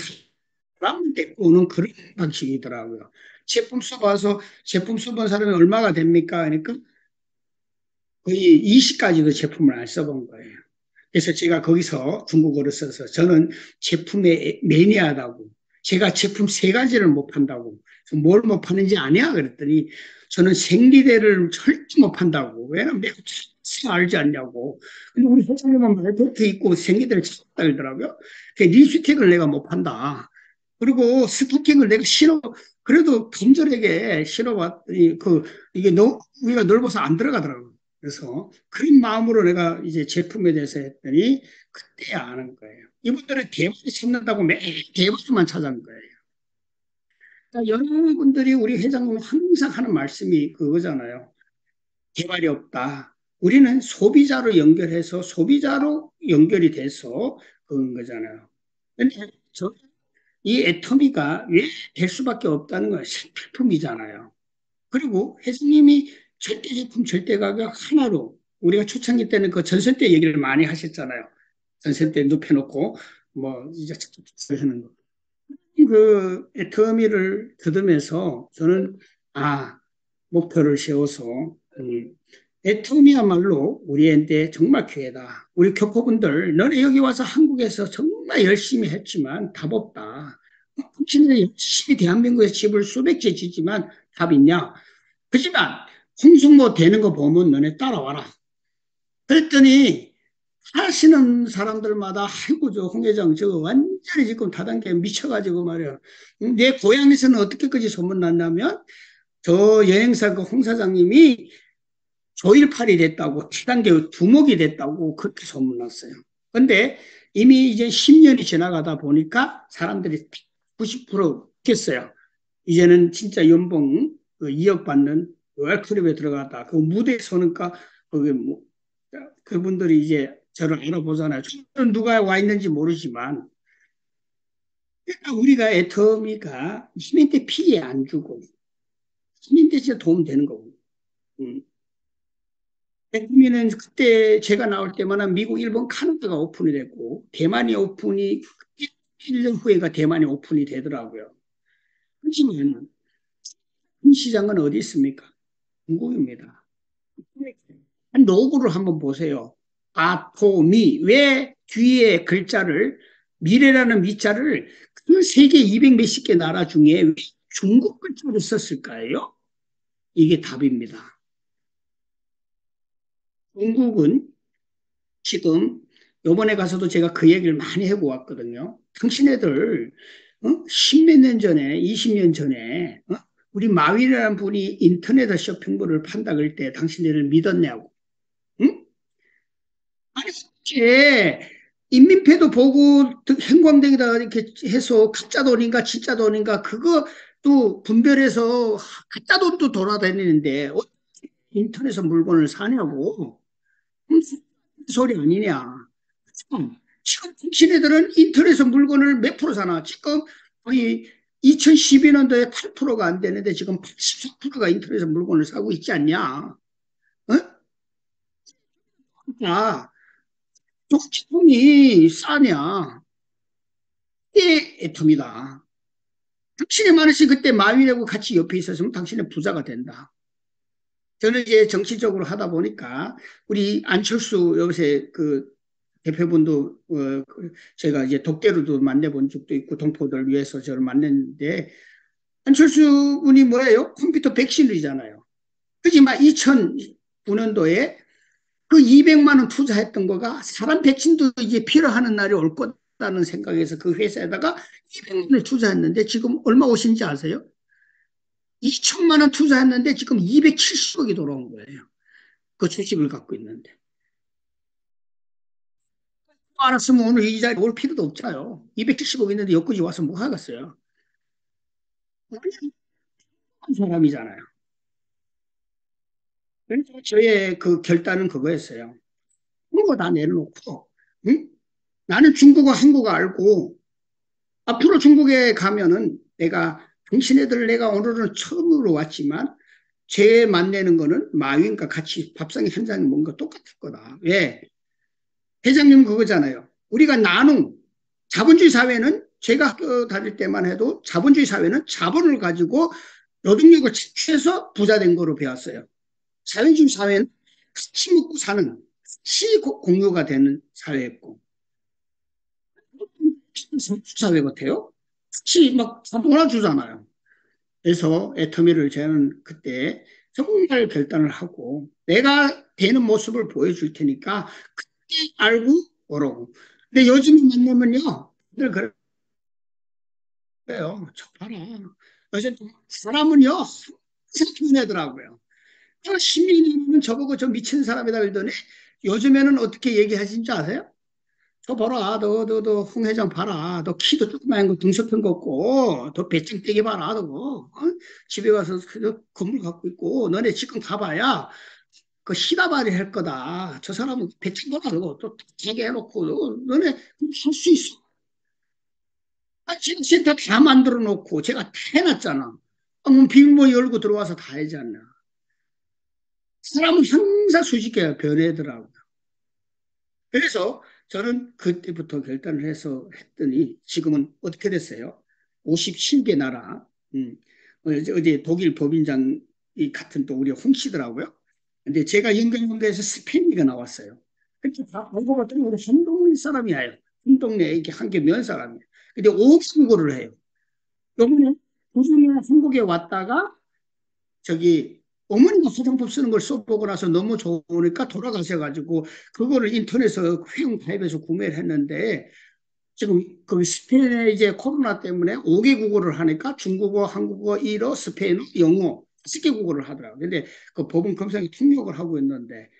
사람을 데리고 오는 그런 방식이더라고요. 제품 써봐서 제품 써본 사람이 얼마가 됩니까? 그러니까 거의 20가지도 제품을 안 써본 거예요. 그래서 제가 거기서 중국어를 써서 저는 제품에 매니아다고 제가 제품 세 가지를 못 판다고 뭘 못 파는지 아냐 그랬더니 저는 생리대를 절대 못 판다고. 왜냐면 내가 알지 않냐고. 근데 우리 회장님은 말베트 있고 생리대를 찾았다 그러더라고요. 리스틱을 내가 못 판다. 그리고 스토킹을 내가 신어 그래도 간절하게 신어봤더니 그 이게 너 우리가 넓어서 안 들어가더라고요 그래서 그런 마음으로 내가 이제 제품에 대해서 했더니 그때 아는 거예요. 이분들은 대박을 찾는다고 매일 대박만 찾은 거예요. 그러니까 여러분들이 우리 회장님 항상 하는 말씀이 그거잖아요. 개발이 없다. 우리는 소비자로 연결해서 소비자로 연결이 돼서 그런 거잖아요. 근데 저, 이 애터미가 왜 될 수밖에 없다는 건 신필품이잖아요. 그리고 회장님이 절대 제품 절대 가격 하나로 우리가 초창기 때는 그 전선 때 얘기를 많이 하셨잖아요. 전선 때 눕혀놓고 뭐 이제 하는 거. 그 애터미를 들으면서 저는 아 목표를 세워서 음, 애터미야말로 우리한테 정말 기회다. 우리 교포분들 너네 여기 와서 한국에서 정말 열심히 했지만 답 없다. 당신들 열심히 대한민국에서 집을 수백 채 짓지만 답 있냐? 그지만 홍승모 되는 거 보면 너네 따라와라. 그랬더니 하시는 사람들마다 아이고 저 홍회장 저거 완전히 지금 다단계 미쳐가지고 말이야. 내 고향에서는 어떻게까지 소문났냐면 저 여행사 그 홍 사장님이 조일팔이 됐다고 다단계 두목이 됐다고 그렇게 소문났어요. 근데 이미 이제 10년이 지나가다 보니까 사람들이 90% 겠어요. 이제는 진짜 연봉 2억 그 받는 웹클럽에 들어갔다. 그 무대에 서니까 거기 뭐 그분들이 이제 저를 알아보잖아요. 저는 누가 와 있는지 모르지만 그러니까 우리가 애터미가 시민대 피해 안 주고 시민대 진짜 도움 되는 거고. 음. 애터미는 그때 제가 나올 때마다 미국, 일본, 카나다가 오픈이 됐고 대만이 오픈이 1년 후에가 대만이 오픈이 되더라고요. 하지만 시장은 어디 있습니까? 중국입니다. 노구를 한번 보세요. 아토미. 왜 뒤에 글자를, 미래라는 미자를 그 세계 200 몇십 개 나라 중에 왜 중국 글자를 썼을까요? 이게 답입니다. 중국은 지금 요번에 가서도 제가 그 얘기를 많이 하고 왔거든요. 당신네들 어? 십몇 년 전에, 20년 전에 어? 우리 마윈이라는 분이 인터넷 쇼핑몰을 판다 그럴 때 당신네들 믿었냐고. 응? 아니, 제 인민폐도 보고 행광등에다 이렇게 해서 가짜 돈인가 진짜 돈인가 그거 또 분별해서 가짜 돈도 돌아다니는데 인터넷에서 물건을 사냐고. 소리 아니냐. 지금 당신네들은 인터넷에서 물건을 몇 프로 사나? 지금 거의 2012년도에 8%가 안 되는데 지금 84%가 인터넷에서 물건을 사고 있지 않냐? 어? 아, 독지품이 싸냐? 이게 애통이다. 당신의 만원씩 그때 마윈하고 같이 옆에 있었으면 당신의 부자가 된다. 저는 이제 정치적으로 하다 보니까 우리 안철수 요새 그 대표분도 어, 그 제가 이제 독대로도 만나본 적도 있고 동포들 위해서 저를 만났는데 안철수 분이 뭐예요? 컴퓨터 백신이잖아요. 그지만 2009년도에 그 200만 원 투자했던 거가 사람 백신도 이제 필요하는 날이 올 거다는 생각에서 그 회사에다가 200만 원을 투자했는데 지금 얼마 오신지 아세요? 2천만 원 투자했는데 지금 270억이 돌아온 거예요. 그 주식을 갖고 있는데. 알았으면 오늘 이 자리에 올 필요도 없잖아요. 270억 있는데 여기까지 와서 뭐 하겠어요? 한 사람이잖아요. 그래서 저의 그 결단은 그거였어요. 한국어 다 내려놓고, 응? 나는 중국어, 한국어 알고, 앞으로 중국에 가면은 내가 당신네들 내가 오늘은 처음으로 왔지만 제 만나는 거는 마윈과 같이 밥상에 한 잔이 뭔가 똑같을 거다. 왜? 회장님 그거잖아요. 우리가 나눔, 자본주의 사회는 제가 학교 다닐 때만 해도 자본주의 사회는 자본을 가지고 노동력을 채취해서 부자 된 거로 배웠어요. 사회주의 사회는 같이 먹고 사는, 같이 공유가 되는 사회였고. 사회 같아요. 같이 막 돈을 주잖아요. 그래서 애터미를 저는 그때 정말 결단을 하고 내가 되는 모습을 보여줄 테니까 알고 오라고. 근데 요즘 만나면요, 늘 그래요. 저 봐라. 요새 사람은요, 항상 변하더라고요. 10년이면 저보고 저 미친 사람이다 그러더니 요즘에는 어떻게 얘기하신지 아세요? 저 봐라, 너, 너, 너, 홍 회장 봐라. 너 키도 조그마한 거 등석편 걷고, 너 배짱 떼기 봐라, 너. 어? 집에 가서 그 건물 갖고 있고, 너네 지금 가봐야 그 시다발이 할 거다. 저 사람은 봐라, 너. 또 되게 해놓고, 너, 너네 할 수 있어. 아, 지금 센터 다 만들어 놓고, 제가 다 해놨잖아. 아, 뭐 비밀번호 열고 들어와서 다 않나. 사람은 항상 수직계가 변하더라고요. 그래서 저는 그때부터 결단을 해서 했더니 지금은 어떻게 됐어요? 57개 나라, 음, 어제 독일 법인장이 같은 또 우리 홍씨더라고요. 근데 제가 연결연결해서 스페인이가 나왔어요. 그렇게 다 알고 봤더니 우리 한 동네 사람이에요. 한 동네 이렇게 한개 면 사람이에요. 근데 5개국어를 해요. 요번에 도중에 한국에 왔다가 저기 어머니가 화장품 쓰는 걸 써보고 나서 너무 좋으니까 돌아가셔가지고 그거를 인터넷에서 회원 가입해서 구매를 했는데 지금 그 스페인에 이제 코로나 때문에 5개 국어를 하니까 중국어, 한국어, 일어, 스페인어, 영어 5개 국어를 하더라고요. 근데 그 법은 검색이 통역을 하고 있는데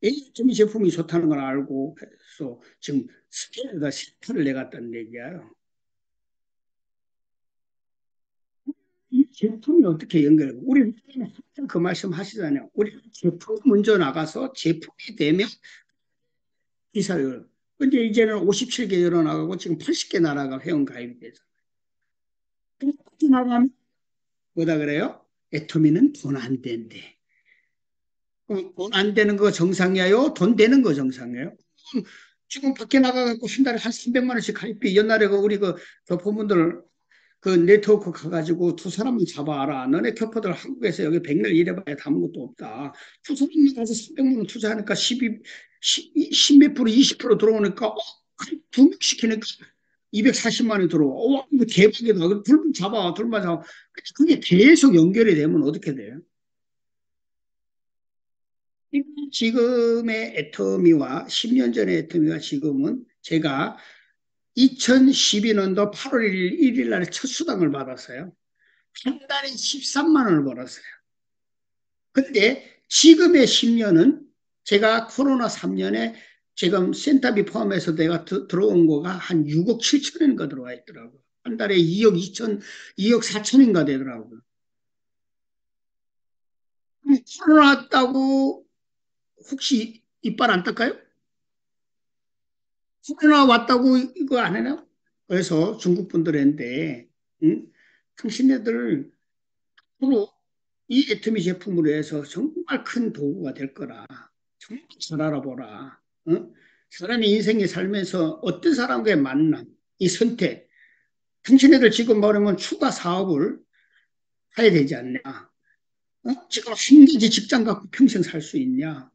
이 제품이 좋다는 걸 알고 해서 지금 스페인에다 실패를 내갔다는 얘기예요. 이 제품이 어떻게 연결해? 우리 항상 그 말씀 하시잖아요. 우리 제품 먼저 나가서 제품이 되면 기사를. 근데 이제는 57개 열어 나가고 지금 80개 나라가 회원 가입이 되잖아요. 그렇게 나가면 뭐다 그래요? 애터미는 돈 안 된대. 돈 안 되는 거 정상이에요? 돈 되는 거 정상이에요? 지금 밖에 나가갖고 한 달에 한 300만 원씩 가입비, 옛날에 그 우리 그 교포분들 그 네트워크 가가지고 두 사람을 잡아라. 너네 교포들 한국에서 여기 백날 일해봐야 아무것도 없다. 두 사람이 가서 300만 원 투자하니까 12, 10, 몇 프로, 20% 들어오니까 어, 두명 시키니까 240만 원이 들어와. 어, 대박이다. 둘만 잡아, 둘만 잡아. 그게 계속 연결이 되면 어떻게 돼요? 지금의 애터미와 10년 전의 애터미와 지금은 제가 2012년도 8월 1일, 1일 날에 첫 수당을 받았어요. 한 달에 13만 원을 벌었어요. 근데 지금의 10년은 제가 코로나 3년에 지금 센터비 포함해서 내가 드, 들어온 거가 한 6억 7천인가 들어와 있더라고요. 한 달에 2억 2천, 2억 4천인가 되더라고요. 코로나 왔다고 혹시 이빨 안 닦아요? 코로나 왔다고 이거 안 해요? 그래서 중국 분들한테 응? 당신네들 앞으로 이 애터미 제품으로 해서 정말 큰 도구가 될 거라. 정말 잘 알아보라. 응? 사람이 인생에 살면서 어떤 사람과의 만남, 이 선택. 당신네들 지금 말하면 추가 사업을 해야 되지 않냐. 어? 지금 한 가지 직장 갖고 평생 살 수 있냐.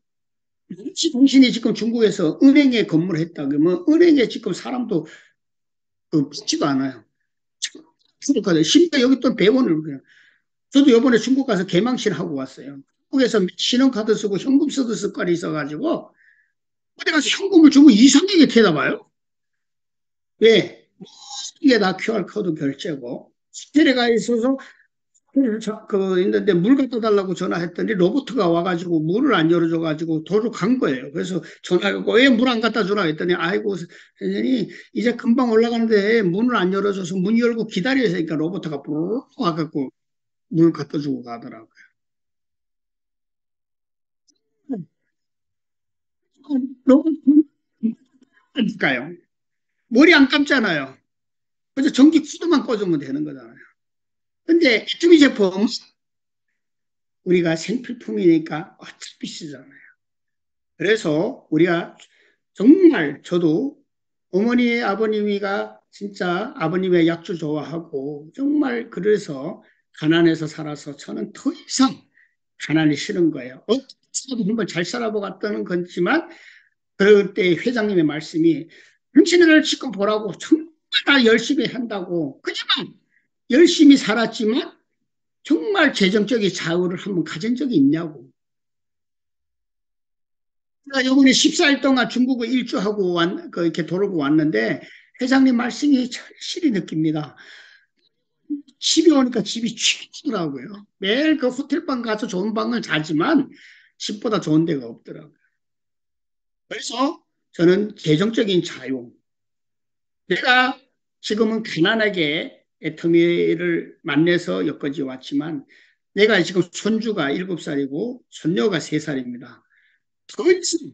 혹시 당신이 지금 중국에서 은행에 근무를 했다 그러면 은행에 지금 사람도 그 붙지도 않아요. 그러니까 심지어 여기 또 배원을 그냥 저도 요번에 중국 가서 개망신 하고 왔어요. 한국에서 신용카드 쓰고 현금 쓰던 습관이 있어가지고 가서 현금을 주고 이상하게 대답봐요 왜? 이게 다 QR코드 결제고 호텔에 가 있어서 그 있는데 물 갖다 달라고 전화했더니 로봇가 와가지고 문을 안 열어줘가지고 도로 간 거예요. 그래서 전화하고 왜 물 안 갖다 주나 했더니 아이고 선생님 이제 금방 올라가는데 문을 안 열어줘서 문 열고 기다려야 되니까 로봇가 부르르 와갖고 물 갖다 주고 가더라고요. 로봇이니까요. 머리 안 감잖아요. 그래서 전기 쿠드만 꽂으면 되는 거잖아요. 근데 이투미 제품 우리가 생필품이니까 어차피 쓰잖아요. 그래서 우리가 정말 저도 어머니 아버님이가 진짜 아버님의 약주 좋아하고 정말 그래서 가난해서 살아서 저는 더 이상 가난이 싫은 거예요. 한번 잘 살아보겠다는 건지만 그럴 때 회장님의 말씀이 당신을 지금 보라고 정말 다 열심히 한다고 그지만 열심히 살았지만 정말 재정적인 자유를 한번 가진 적이 있냐고. 제가 이번에 14일 동안 중국을 일주하고 왔, 그 이렇게 돌고 왔는데 회장님 말씀이 절실히 느낍니다. 집에 오니까 집이 취하더라고요. 매일 그 호텔방 가서 좋은 방을 자지만 집보다 좋은 데가 없더라고요. 그래서 저는 재정적인 자유. 내가 지금은 가난하게 애터미를 만나서 여기까지 왔지만 내가 지금 손주가 7살이고 손녀가 3살입니다. 더 이상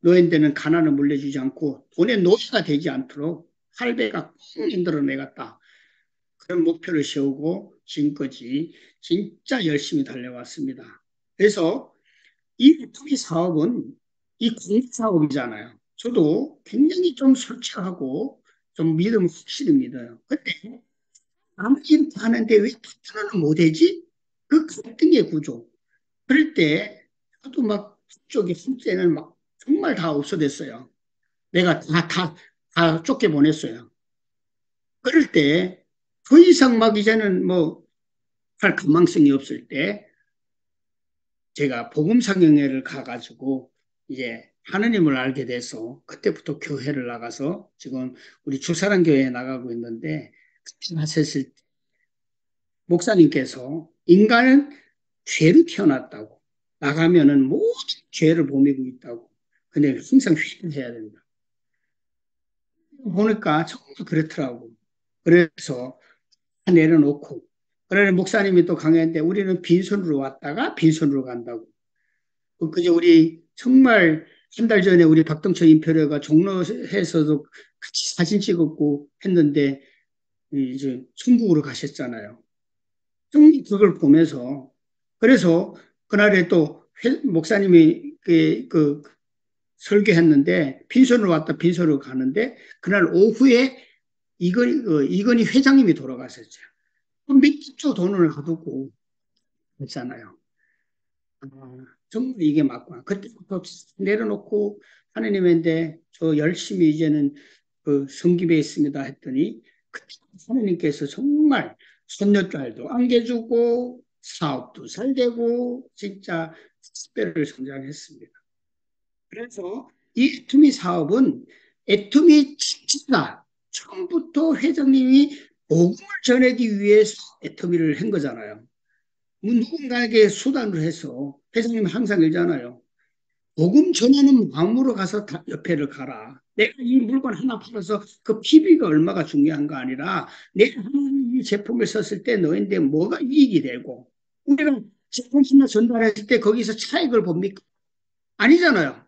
노인들은 가난을 물려주지 않고 돈의 노예가 되지 않도록 할배가 꼭 만들어내겠다. 그런 목표를 세우고 지금까지 진짜 열심히 달려왔습니다. 그래서 이 애터미 사업은 이 공부 사업이잖아요. 저도 굉장히 좀 솔직하고 좀 믿음 확실히 믿어요. 근데 아무리 하는데 왜 파트너는 못하지? 그 갈등의 구조. 그럴 때 저도 막 쪽이 한때는 막 정말 다 없어졌어요. 내가 다, 다, 다 쫓겨보냈어요. 그럴 때 더 이상 막 이제는 뭐 할 가망성이 없을 때 제가 복음상영회를 가가지고 이제 하느님을 알게 돼서 그때부터 교회를 나가서 지금 우리 주사랑 교회에 나가고 있는데 하셨을 때 목사님께서 인간은 죄를 태어났다고 나가면은 모든 죄를 범하고 있다고 근데 항상 회개해야 된다. 보니까 정말 그렇더라고. 그래서 내려놓고 그러나 목사님이 또 강했는데 우리는 빈손으로 왔다가 빈손으로 간다고 그제 우리 정말 한 달 전에 우리 박동철 인표려가 종로에서도 같이 사진 찍었고 했는데 이제 중국으로 가셨잖아요. 그걸 보면서 그래서 그날에 또 목사님이 그, 그 설교했는데 빈손으로 왔다 빈손으로 가는데 그날 오후에 이건희, 어, 이건희 회장님이 돌아가셨죠. 몇조 돈을 가두고 했잖아요. 아, 정말 이게 맞구나. 그때부터 내려놓고 하느님인데 저 열심히 이제는 그 성김에 있습니다 했더니 그때 하느님께서 정말 손녀딸도 안겨주고 사업도 잘 되고 진짜 스페를 성장했습니다. 그래서 이 애투미 사업은 애투미 자체가 처음부터 회장님이 복음을 전하기 위해서 애터미를 한 거잖아요. 누군가에게 수단을 해서 회장님 항상 일잖아요. 복음 전하는 마음으로 가서 옆에를 가라. 내가 이 물건 하나 팔아서 그 PB가 얼마가 중요한 거 아니라 내가 이 제품을 썼을 때 너희한테 뭐가 이익이 되고 우리가 제품 하나 전달했을 때 거기서 차익을 봅니까? 아니잖아요.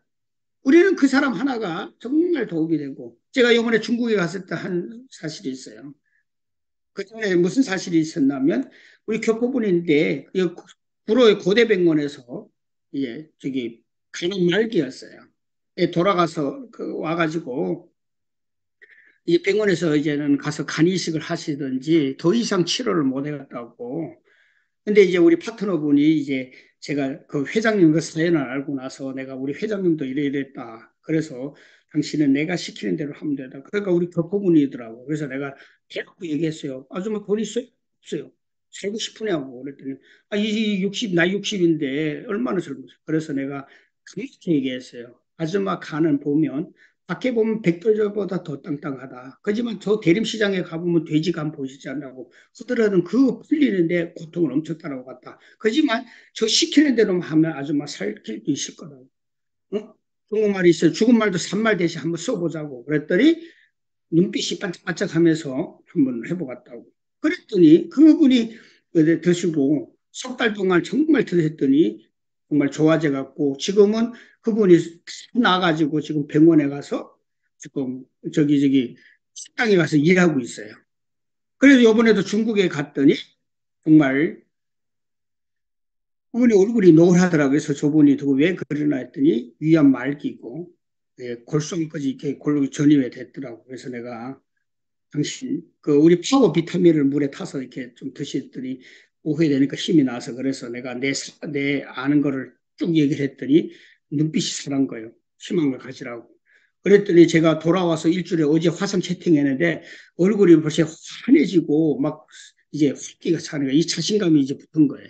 우리는 그 사람 하나가 정말 도움이 되고 제가 이번에 중국에 갔을 때 한 사실이 있어요. 그 전에 무슨 사실이 있었냐면 우리 교포분인데 구로의 고대병원에서 예 저기 가는 말기였어요. 예, 돌아가서 그 와가지고 이 병원에서 이제는 가서 간 이식을 하시든지 더 이상 치료를 못 해갔다고. 근데 이제 우리 파트너분이 이제 제가 그 회장님 그 사연을 알고 나서 내가 우리 회장님도 이래 이랬다. 그래서 당신은 내가 시키는 대로 하면 된다. 그러니까 우리 교포분이더라고. 그래서 내가 계속 얘기했어요. 아줌마 돈 있어요? 없어요. 살고 싶으냐고 그랬더니 아, 이 60, 나이 60인데 얼마나 젊으세요? 그래서 내가 그렇게 얘기했어요. 아줌마 간은 보면 밖에 보면 백돌절보다 더 땅땅하다. 그지만 저 대림시장에 가보면 돼지간 보시지 않냐고. 그들은 그 풀리는데 고통을 엄청 따라고 갔다. 그지만 저 시키는 대로 하면 아줌마 살 길도 있을 거라고. 어? 중국말이 있어요. 죽은 말도 산말 대신 한번 써보자고. 그랬더니 눈빛이 반짝반짝 하면서 한번 해보겠다고. 그랬더니 그분이 드시고 석 달 동안 정말 드셨더니 정말 좋아져 갖고 지금은 그분이 나가지고 지금 병원에 가서 지금 저기 저기 식당에 가서 일하고 있어요. 그래서 이번에도 중국에 갔더니 정말 그분이 얼굴이 노랗더라고요. 그래서 저분이 왜 그러나 했더니 위암 말기고 예, 골성까지 이렇게 골로 전이가 됐더라고. 그래서 내가 당신 그 우리 파워 비타민을 물에 타서 이렇게 좀 드시더니 오후에 되니까 힘이 나서 그래서 내가 내, 내 아는 거를 쭉 얘기를 했더니 눈빛이 사란 거예요. 희망을 가지라고. 그랬더니 제가 돌아와서 일주일에 어제 화상 채팅했는데 얼굴이 벌써 환해지고 막 이제 활기가 차는 거예요. 이 자신감이 이제 붙은 거예요.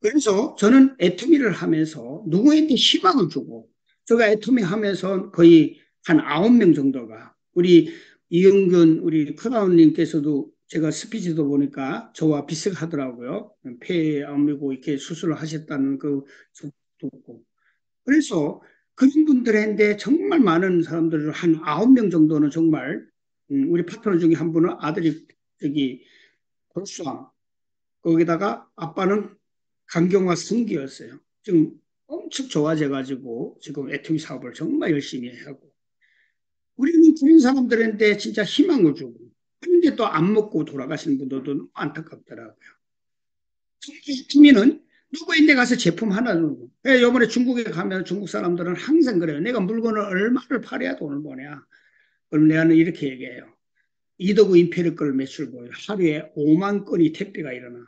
그래서 저는 애터미를 하면서 누구에게 희망을 주고 제가 애터미 하면서 거의 한 아홉 명 정도가 우리 이영근 우리 크라운님께서도 제가 스피치도 보니까 저와 비슷하더라고요. 폐암이고 이렇게 수술을 하셨다는 그 있고. 그래서 그런 분들한테 정말 많은 사람들 한 아홉 명 정도는 정말 음, 우리 파트너 중에 한 분은 아들이 저기 골수암 거기다가 아빠는 강경화 승기였어요. 지금 엄청 좋아져가지고 지금 애투미 사업을 정말 열심히 하고 우리는 그런 사람들한테 진짜 희망을 주고 그런데 또 안 먹고 돌아가시는 분들도 너무 안타깝더라고요. 애투미는 누구인데 가서 제품 하나 주고 요번에 중국에 가면 중국 사람들은 항상 그래요. 내가 물건을 얼마를 팔아야 돈을 버냐. 그럼 내가 이렇게 얘기해요. 이더구 임페르 걸 매출 보여. 하루에 5만 건이 택배가 일어나.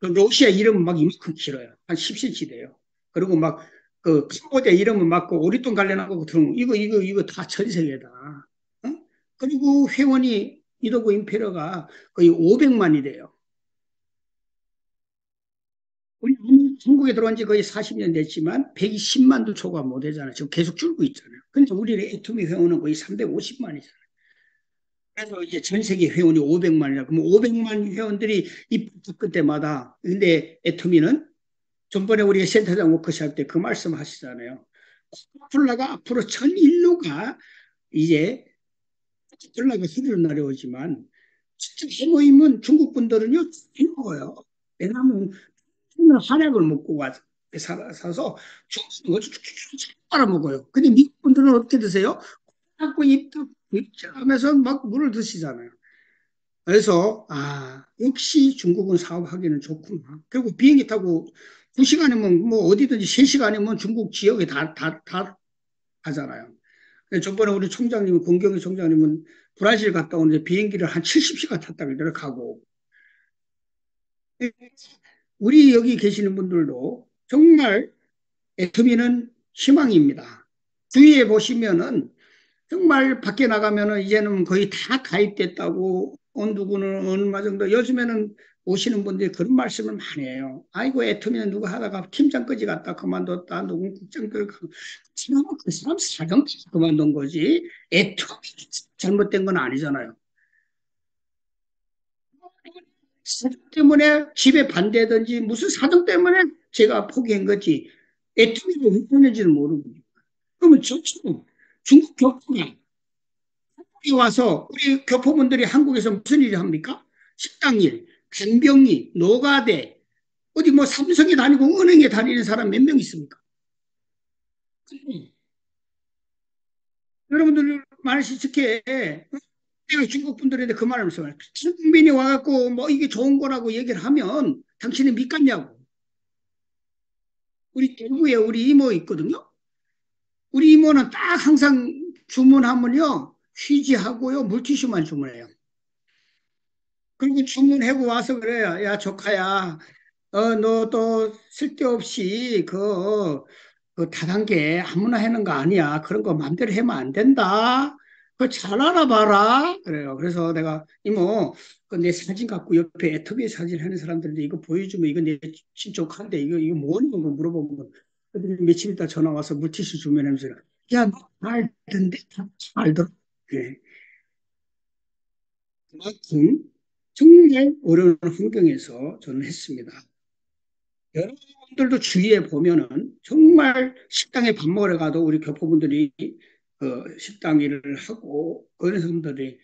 그 러시아 이름은 막 이만큼 길어요. 한 10cm 돼요. 그리고 막, 그, 캄보디아 이름은 막그 오리돈 관련하고 들으면 이거, 이거, 이거 다 전 세계다. 어? 그리고 회원이 이더구 임페러가 거의 500만이 돼요. 우리 중국에 들어온 지 거의 40년 됐지만 120만도 초과 못 되잖아요. 지금 계속 줄고 있잖아요. 근데 우리 애투미 회원은 거의 350만이잖아요. 그래서 이제 전 세계 회원이 500만이라 그러면 500만 회원들이 입국 때마다 근데 애터미는 전번에 우리가 센터장 워크샵 때그 말씀 하시잖아요. 코카콜라가 앞으로 전 인류가 이제 코카콜라가 흐르는 날이 오지만 진짜 해모임은 중국 분들은요 해먹어요. 왜냐하면 한약을 먹고 와서 중국은 빨아먹어요. 근데 미국 분들은 어떻게 드세요? 갖고 입도 하면서 막 물을 드시잖아요. 그래서 아 역시 중국은 사업하기는 좋구나. 그리고 비행기 타고 2시간이면 뭐 어디든지 3시간이면 중국 지역에 다, 다, 다 가잖아요. 저번에 우리 총장님, 공경희 총장님은 브라질 갔다 오는데 비행기를 한 70시간 탔다고 이렇게하고 우리 여기 계시는 분들도 정말 애터미는 희망입니다. 주위에 보시면은 정말 밖에 나가면은 이제는 거의 다 가입됐다고 온 누구는 얼마 정도 요즘에는 오시는 분들이 그런 말씀을 많이 해요. 아이고 애터미는 누가 하다가 팀장까지 갔다 그만뒀다 누군 국장들 그 사람 사정 그만둔 거지 애터미 잘못된 건 아니잖아요. 사정 때문에 집에 반대든지 무슨 사정 때문에 제가 포기한 거지 애터미를 왜 보낸지는 모르고 그러면 저처럼 중국 교포가 한국에 와서 우리 교포분들이 한국에서 무슨 일을 합니까? 식당 일, 간병이, 노가대, 어디 뭐 삼성에 다니고 은행에 다니는 사람 몇 명 있습니까? 여러분들 말시 적게 내가 중국 분들한테 그 말을 하면서 국민이 와갖고 뭐 이게 좋은 거라고 얘기를 하면 당신이 믿겠냐고. 우리 대구에 우리 이모 있거든요. 우리 이모는 딱 항상 주문하면요. 휴지하고요. 물티슈만 주문해요. 그리고 주문하고 와서 그래요. 야, 조카야. 어, 너 또 쓸데없이 그, 그 다단계 아무나 하는 거 아니야. 그런 거 마음대로 하면 안 된다. 그거 잘 알아봐라. 그래요. 그래서 내가 이모, 그내 사진 갖고 옆에 애터비 사진 하는 사람들인데 이거 보여주면 이거 내 친족한데 이거, 이거 뭐냐고 물어보면 며칠 있다 전화 와서 물티슈 주면 하면서 야, 너 알던데? 잘 들어. 네. 그만큼 정말 어려운 환경에서 저는 했습니다. 여러분들도 주위에 보면은 정말 식당에 밥 먹으러 가도 우리 교포분들이 그 식당 일을 하고 그런 사람들이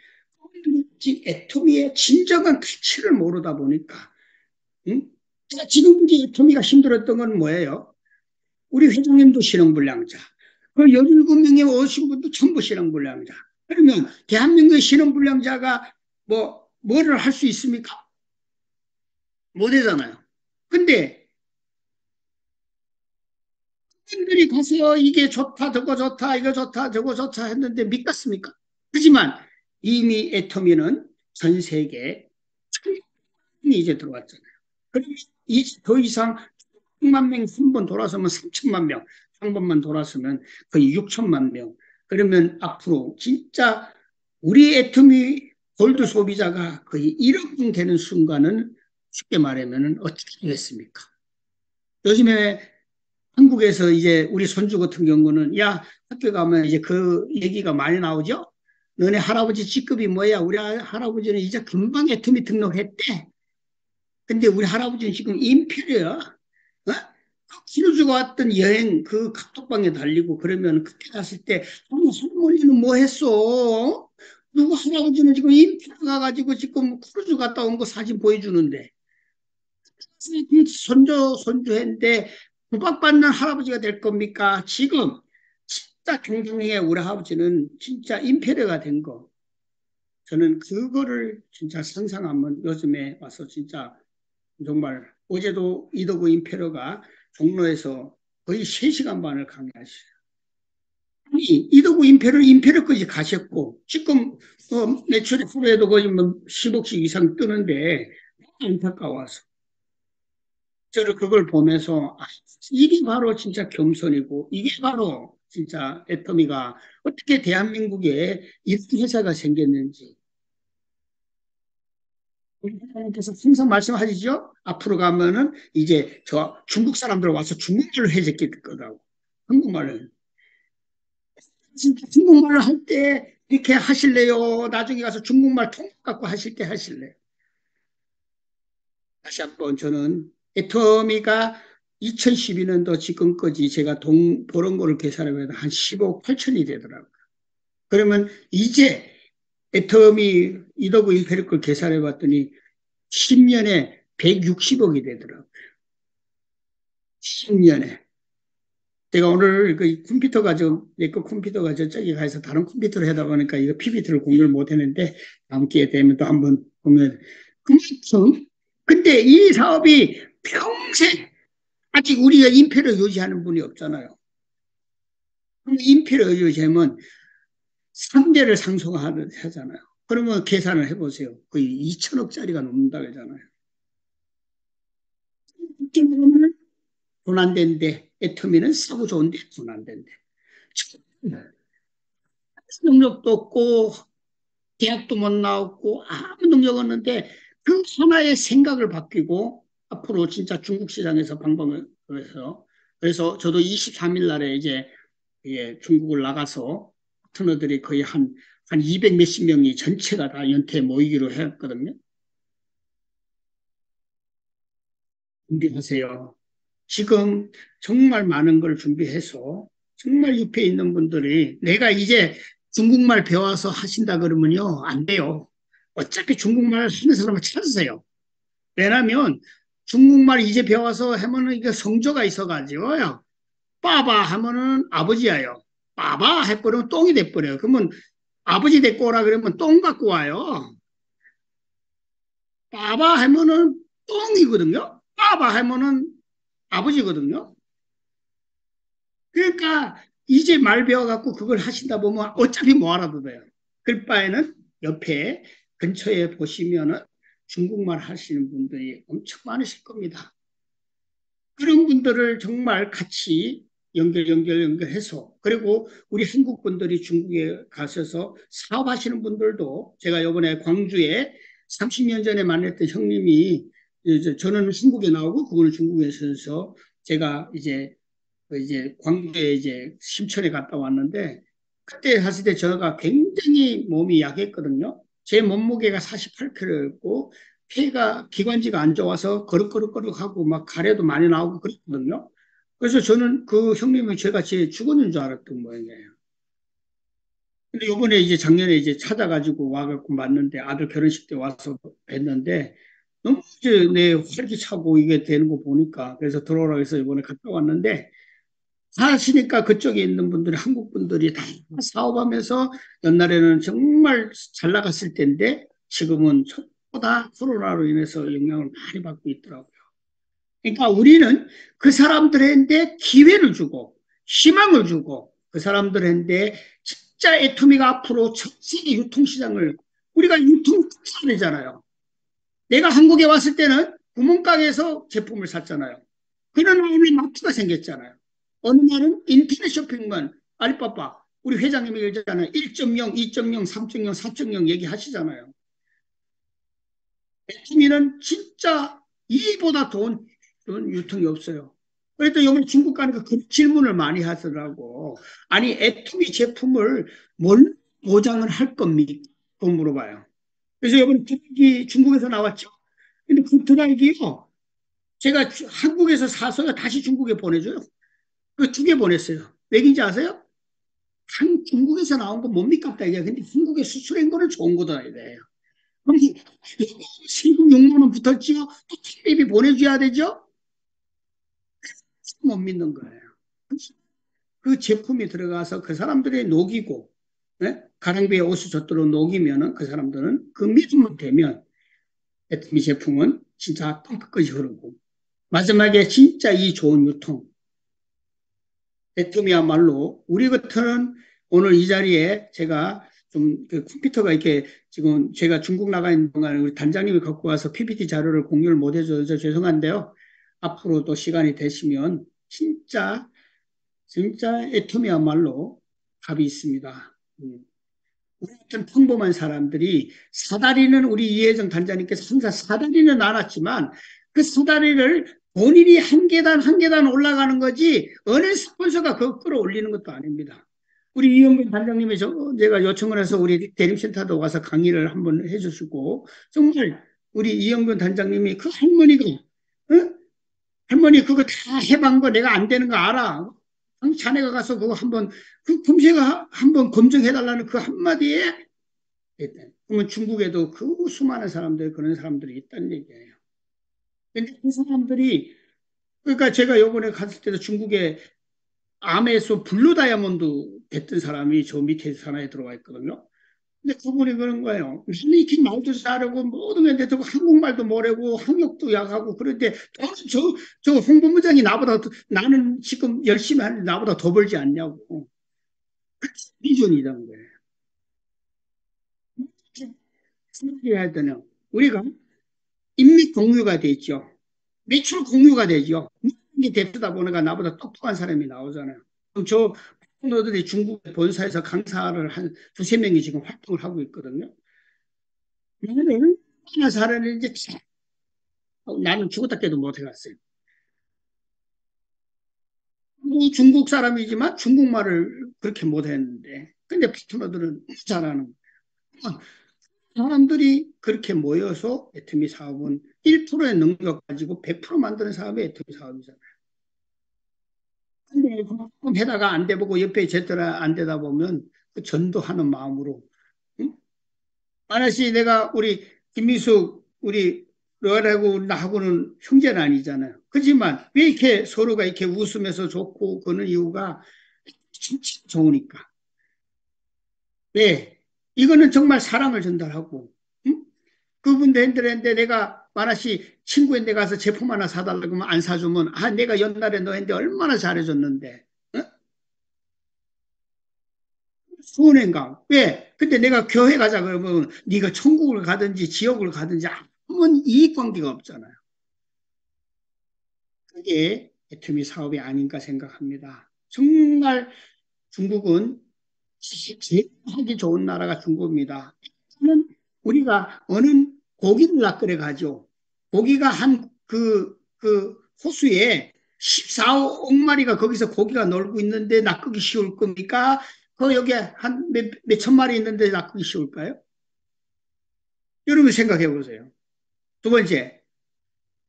애토미의 진정한 가치를 모르다 보니까 응? 지금까지 애토미가 힘들었던 건 뭐예요? 우리 회장님도 신흥불량자 그 17명이 오신 분도 전부 신흥불량자 그러면 대한민국의 신흥불량자가 뭐 뭐를 할 수 있습니까? 못하잖아요. 근데 분들이 가서 이게 좋다 저거 좋다 이거 좋다 저거 좋다 했는데 믿겠습니까? 하지만 이미 애터미는 전 세계 천만이 이제 들어왔잖아요. 그러면 더 이상 100만 명한번 돌아서면 3천만 명, 한 번만 돌아서면 거의 6천만 명. 그러면 앞으로 진짜 우리 애터미 골드 소비자가 거의 1억 되는 순간은 쉽게 말하면 어떻게 되겠습니까? 요즘에 한국에서 이제 우리 손주 같은 경우는 야 학교 가면 이제 그 얘기가 많이 나오죠. 너네 할아버지 직급이 뭐야? 우리 할아버지는 이제 금방 애터미 등록했대. 근데 우리 할아버지는 지금 임필이야. 어? 키로주가 왔던 여행 그 카톡방에 달리고 그러면 그때 갔을 때 할머니는 뭐 했어? 누구 할아버지는 지금 Imperial 가가지고 지금 크루즈 갔다 온 거 사진 보여주는데 손주 손주했는데 구박받는 할아버지가 될 겁니까? 지금 진짜 경쟁에 우리 할아버지는 진짜 Imperial이 된 거. 저는 그거를 진짜 상상하면 요즘에 와서 진짜 정말 어제도 이덕우 Imperial가 종로에서 거의 3시간 반을 강의하시죠. 아니, 이도구 임페르, 임페르까지 가셨고, 지금, 어, 매출이 프로에도 거의 뭐 10억씩 이상 뜨는데, 안타까워서. 저를 그걸 보면서, 아, 이게 바로 진짜 겸손이고, 이게 바로 진짜 애터미가 어떻게 대한민국에 이런 회사가 생겼는지. 우리 회장님께서 항상 말씀하시죠? 앞으로 가면은 이제 저 중국 사람들 와서 중국말로 해제길 거라고. 한국말을. 진짜 중국말을 할때 이렇게 하실래요? 나중에 가서 중국말 통역 갖고 하실 때 하실래요? 다시 한번 저는 애터미가 2012년도 지금까지 제가 돈 버는 거를 계산하면 한 10억 8천이 되더라고요. 그러면 이제 애터미 이더구 인페리 걸 계산해 봤더니 10년에 160억이 되더라고요. 10년에. 제가 오늘 그 컴퓨터가 좀, 내거 컴퓨터가 저쪽에 가서 다른 컴퓨터로 하다 보니까 이거 PPT를 공유를 못 했는데 다음 기회 되면 또 한번 공유 그만큼, 근데 이 사업이 평생 아직 우리가 임페를 유지하는 분이 없잖아요. 임페를 유지하면 3대를 상속하잖아요. 그러면 계산을 해보세요. 거의 2천억짜리가 넘는다 그러잖아요. 돈안 된대. 애터미는 싸고 좋은데 돈안 된대. 능력도 없고 대학도 못 나왔고 아무 능력 없는데 그 하나의 생각을 바뀌고 앞으로 진짜 중국 시장에서 방방을 해서 그래서 저도 23일 날에 이제 예, 중국을 나가서 파트너들이 거의 한, 한 200 몇십 명이 전체가 다 연태 모이기로 했거든요. 준비하세요. 지금 정말 많은 걸 준비해서 정말 옆에 있는 분들이 내가 이제 중국말 배워서 하신다 그러면요. 안 돼요. 어차피 중국말 하는 사람을 찾으세요. 왜냐면 중국말 이제 배워서 하면은 이게 성조가 있어가지고요. 빠바 하면은 아버지야요. 빠바 해버리면 똥이 돼버려요. 그러면 아버지 데리고 오라 그러면 똥 갖고 와요. 빠바 하면은 똥이거든요. 빠바 하면은 아버지거든요. 그러니까 이제 말 배워갖고 그걸 하신다 보면 어차피 뭐 알아들어요. 그 바에는 옆에 근처에 보시면은 중국말 하시는 분들이 엄청 많으실 겁니다. 그런 분들을 정말 같이 연결, 연결, 연결해서 그리고 우리 한국 분들이 중국에 가셔서 사업하시는 분들도 제가 이번에 광주에 30년 전에 만났던 형님이 이제 저는 한국에 나오고 그분은 중국에서 제가 이제 그 이제 광주에 이제 심천에 갔다 왔는데 그때 갔을 때 제가 굉장히 몸이 약했거든요. 제 몸무게가 48kg였고 폐가 기관지가 안 좋아서 거룩거룩거룩하고 막 가래도 많이 나오고 그랬거든요. 그래서 저는 그 형님이 저같이 죽었는 줄 알았던 모양이에요. 근데 요번에 이제 작년에 이제 찾아가지고 와갖고 맞는데 아들 결혼식 때 와서 뵀는데 너무 이제 내 활기차고 이게 되는 거 보니까 그래서 들어오라 해서 이번에 갔다 왔는데 사시니까 그쪽에 있는 분들이 한국 분들이 다 사업하면서 옛날에는 정말 잘 나갔을 텐데 지금은 보다 코로나로 인해서 영향을 많이 받고 있더라고요. 그러니까 우리는 그 사람들한테 기회를 주고 희망을 주고 그 사람들한테 진짜 애토미가 앞으로 전 세계 유통시장을 우리가 유통사잖아요. 내가 한국에 왔을 때는 구멍가게에서 제품을 샀잖아요. 그런 마음이 마트가 생겼잖아요. 어느 날은 인터넷 쇼핑만 알리바바 우리 회장님이 얘기하잖아요. 1.0, 2.0, 3.0, 4.0 얘기하시잖아요. 애토미는 진짜 이보다 돈 유통이 없어요. 그래도 이번에 중국 가니까 그 질문을 많이 하더라고. 아니, 애토미 제품을 뭘 보장을 할 겁니까? 그 물어봐요. 그래서 이번에 드라이기 중국에서 나왔죠. 근데 그 드라이기요. 제가 한국에서 사서 다시 중국에 보내줘요. 그 두 개 보냈어요. 왜인지 아세요? 한 중국에서 나온 거 뭡니까? 이게 근데 한국에 수출한 거는 좋은 거다 이래요. 그럼 세금 6만 원 붙었지요? 또 텔레비 보내줘야 되죠? 못 믿는 거예요. 그 제품이 들어가서 그 사람들이 녹이고 네? 가랑비에 옷을 젖도록 녹이면은 그 사람들은 그 믿음만 되면 에트미 제품은 진짜 뻥끗까지 흐르고 마지막에 진짜 이 좋은 유통 에트미야말로 우리 같은 오늘 이 자리에 제가 좀그 컴퓨터가 이렇게 지금 제가 중국 나가 있는 동안 우리 단장님이 갖고 와서 PPT 자료를 공유를 못 해줘서 죄송한데요. 앞으로 또 시간이 되시면 진짜 진짜 애톰이야말로 답이 있습니다. 음. 우리 같은 평범한 사람들이 사다리는 우리 이혜정 단장님께서 항상 사다리는 않았지만 그 사다리를 본인이 한 계단 한 계단 올라가는 거지 어느 스폰서가 그거 끌어올리는 것도 아닙니다. 우리 이영근 단장님이 저, 제가 요청을 해서 우리 대림센터도 와서 강의를 한번 해주시고 정말 우리 이영근 단장님이 그 할머니가 어? 할머니 그거 다 해본 거 내가 안 되는 거 알아. 자네가 가서 그거 한번 그 검색가 한번 검증해달라는 그 한마디에 그러면 중국에도 그 수많은 사람들 그런 사람들이 있다는 얘기예요. 근데 그 사람들이 그러니까 제가 요번에 갔을 때도 중국에 암웨이에서 블루 다이아몬드 됐던 사람이 저 밑에 산하에 들어와 있거든요. 근데 그분이 그런 거예요. 이렇게 말도 잘하고 모든 게 되고 한국말도 모르고 한국도 약하고 그런데 저, 저 홍보부장이 나보다 나는 지금 열심히 하는데 나보다 더 벌지 않냐고. 비전이라는 거예요. 해야 되냐? 우리가 인맥 공유가 되죠. 매출 공유가 되죠. 이게 대표다 보니까 나보다 똑똑한 사람이 나오잖아요. 저 너들이 중국 본사에서 강사를 한 두세 명이 지금 활동을 하고 있거든요. 나는 얼마나 잘하는지 나는 죽었다 깨도 못 해갔어요. 중국 사람이지만 중국말을 그렇게 못했는데 근데 파트너들은 잘하는 사람들이 그렇게 모여서 애터미 사업은 1%의 능력 가지고 100% 만드는 사업이 애터미 사업이잖아요. 근데 해다가 안 돼보고 옆에 제대로 안 되다 보면 그 전도하는 마음으로 응? 만약에 내가 우리 김미숙 우리 너하고 나하고는 형제는 아니잖아요. 그렇지만 왜 이렇게 서로가 이렇게 웃으면서 좋고 그는 이유가 진짜 좋으니까. 왜? 이거는 정말 사랑을 전달하고 응? 그분도 핸들했는데 내가 만화씨 친구한테 가서 제품 하나 사달라고 하면 안 사주면 아 내가 옛날에 너한테 얼마나 잘해줬는데 응? 수은행가 왜? 근데 내가 교회 가자 그러면 네가 천국을 가든지 지옥을 가든지 아무 이익관계가 없잖아요. 그게 애터미 사업이 아닌가 생각합니다. 정말 중국은 제일 하기 좋은 나라가 중국입니다. 우리가 어느 고기를 낚으러 가죠. 고기가 한 그, 그 호수에 14억 마리가 거기서 고기가 놀고 있는데 낚기 쉬울 겁니까? 그 여기 한 몇, 몇천 마리 있는데 낚기 쉬울까요? 여러분 생각해 보세요. 두 번째,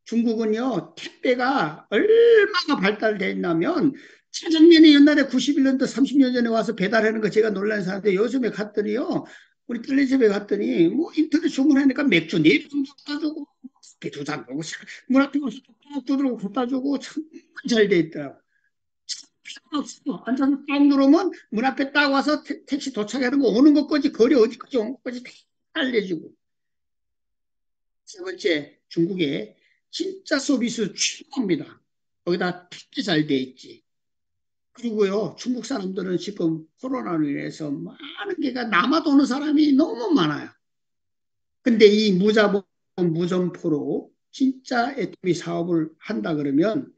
중국은요, 택배가 얼마나 발달되어 있냐면, 짜장면이 옛날에 91년도 30년 전에 와서 배달하는 거 제가 놀란 사람인데 요즘에 갔더니요, 우리 딸네 집에 갔더니 뭐 인터넷 주문하니까 맥주 네병 갖다 주고 배도 담그고 문 앞에 가서 딱 두드리고 갖다 주고 참 잘 돼 있더라고. 없어. 앉아서 딱 누르면 문 앞에 딱 와서 택시 도착하는 거 오는 것까지 거리 어디까지 온 것까지 다 알려주고. 세 번째, 중국에 진짜 서비스 최고입니다. 거기다 특히 잘돼 있지. 그리고요, 중국 사람들은 지금 코로나로 인해서 많은 개가 남아도는 사람이 너무 많아요. 근데 이 무자본, 무점포로 진짜 애터미 사업을 한다 그러면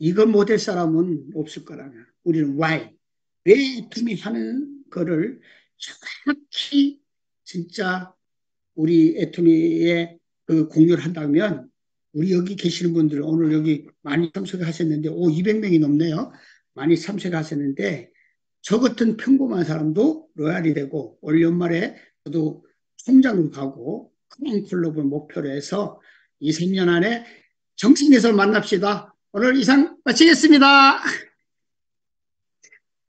이거 못할 사람은 없을 거라면 우리는 why? 왜 애터미 하는 거를 정확히 진짜 우리 애터미에 그 공유를 한다면 우리 여기 계시는 분들 오늘 여기 많이 참석하셨는데 오 200명이 넘네요. 많이 참석하셨는데 저 같은 평범한 사람도 로얄이 되고 올 연말에 저도 총장으로 가고 큰 클럽을 목표로 해서 2, 3년 안에 정신에서 만납시다. 오늘 이상 마치겠습니다.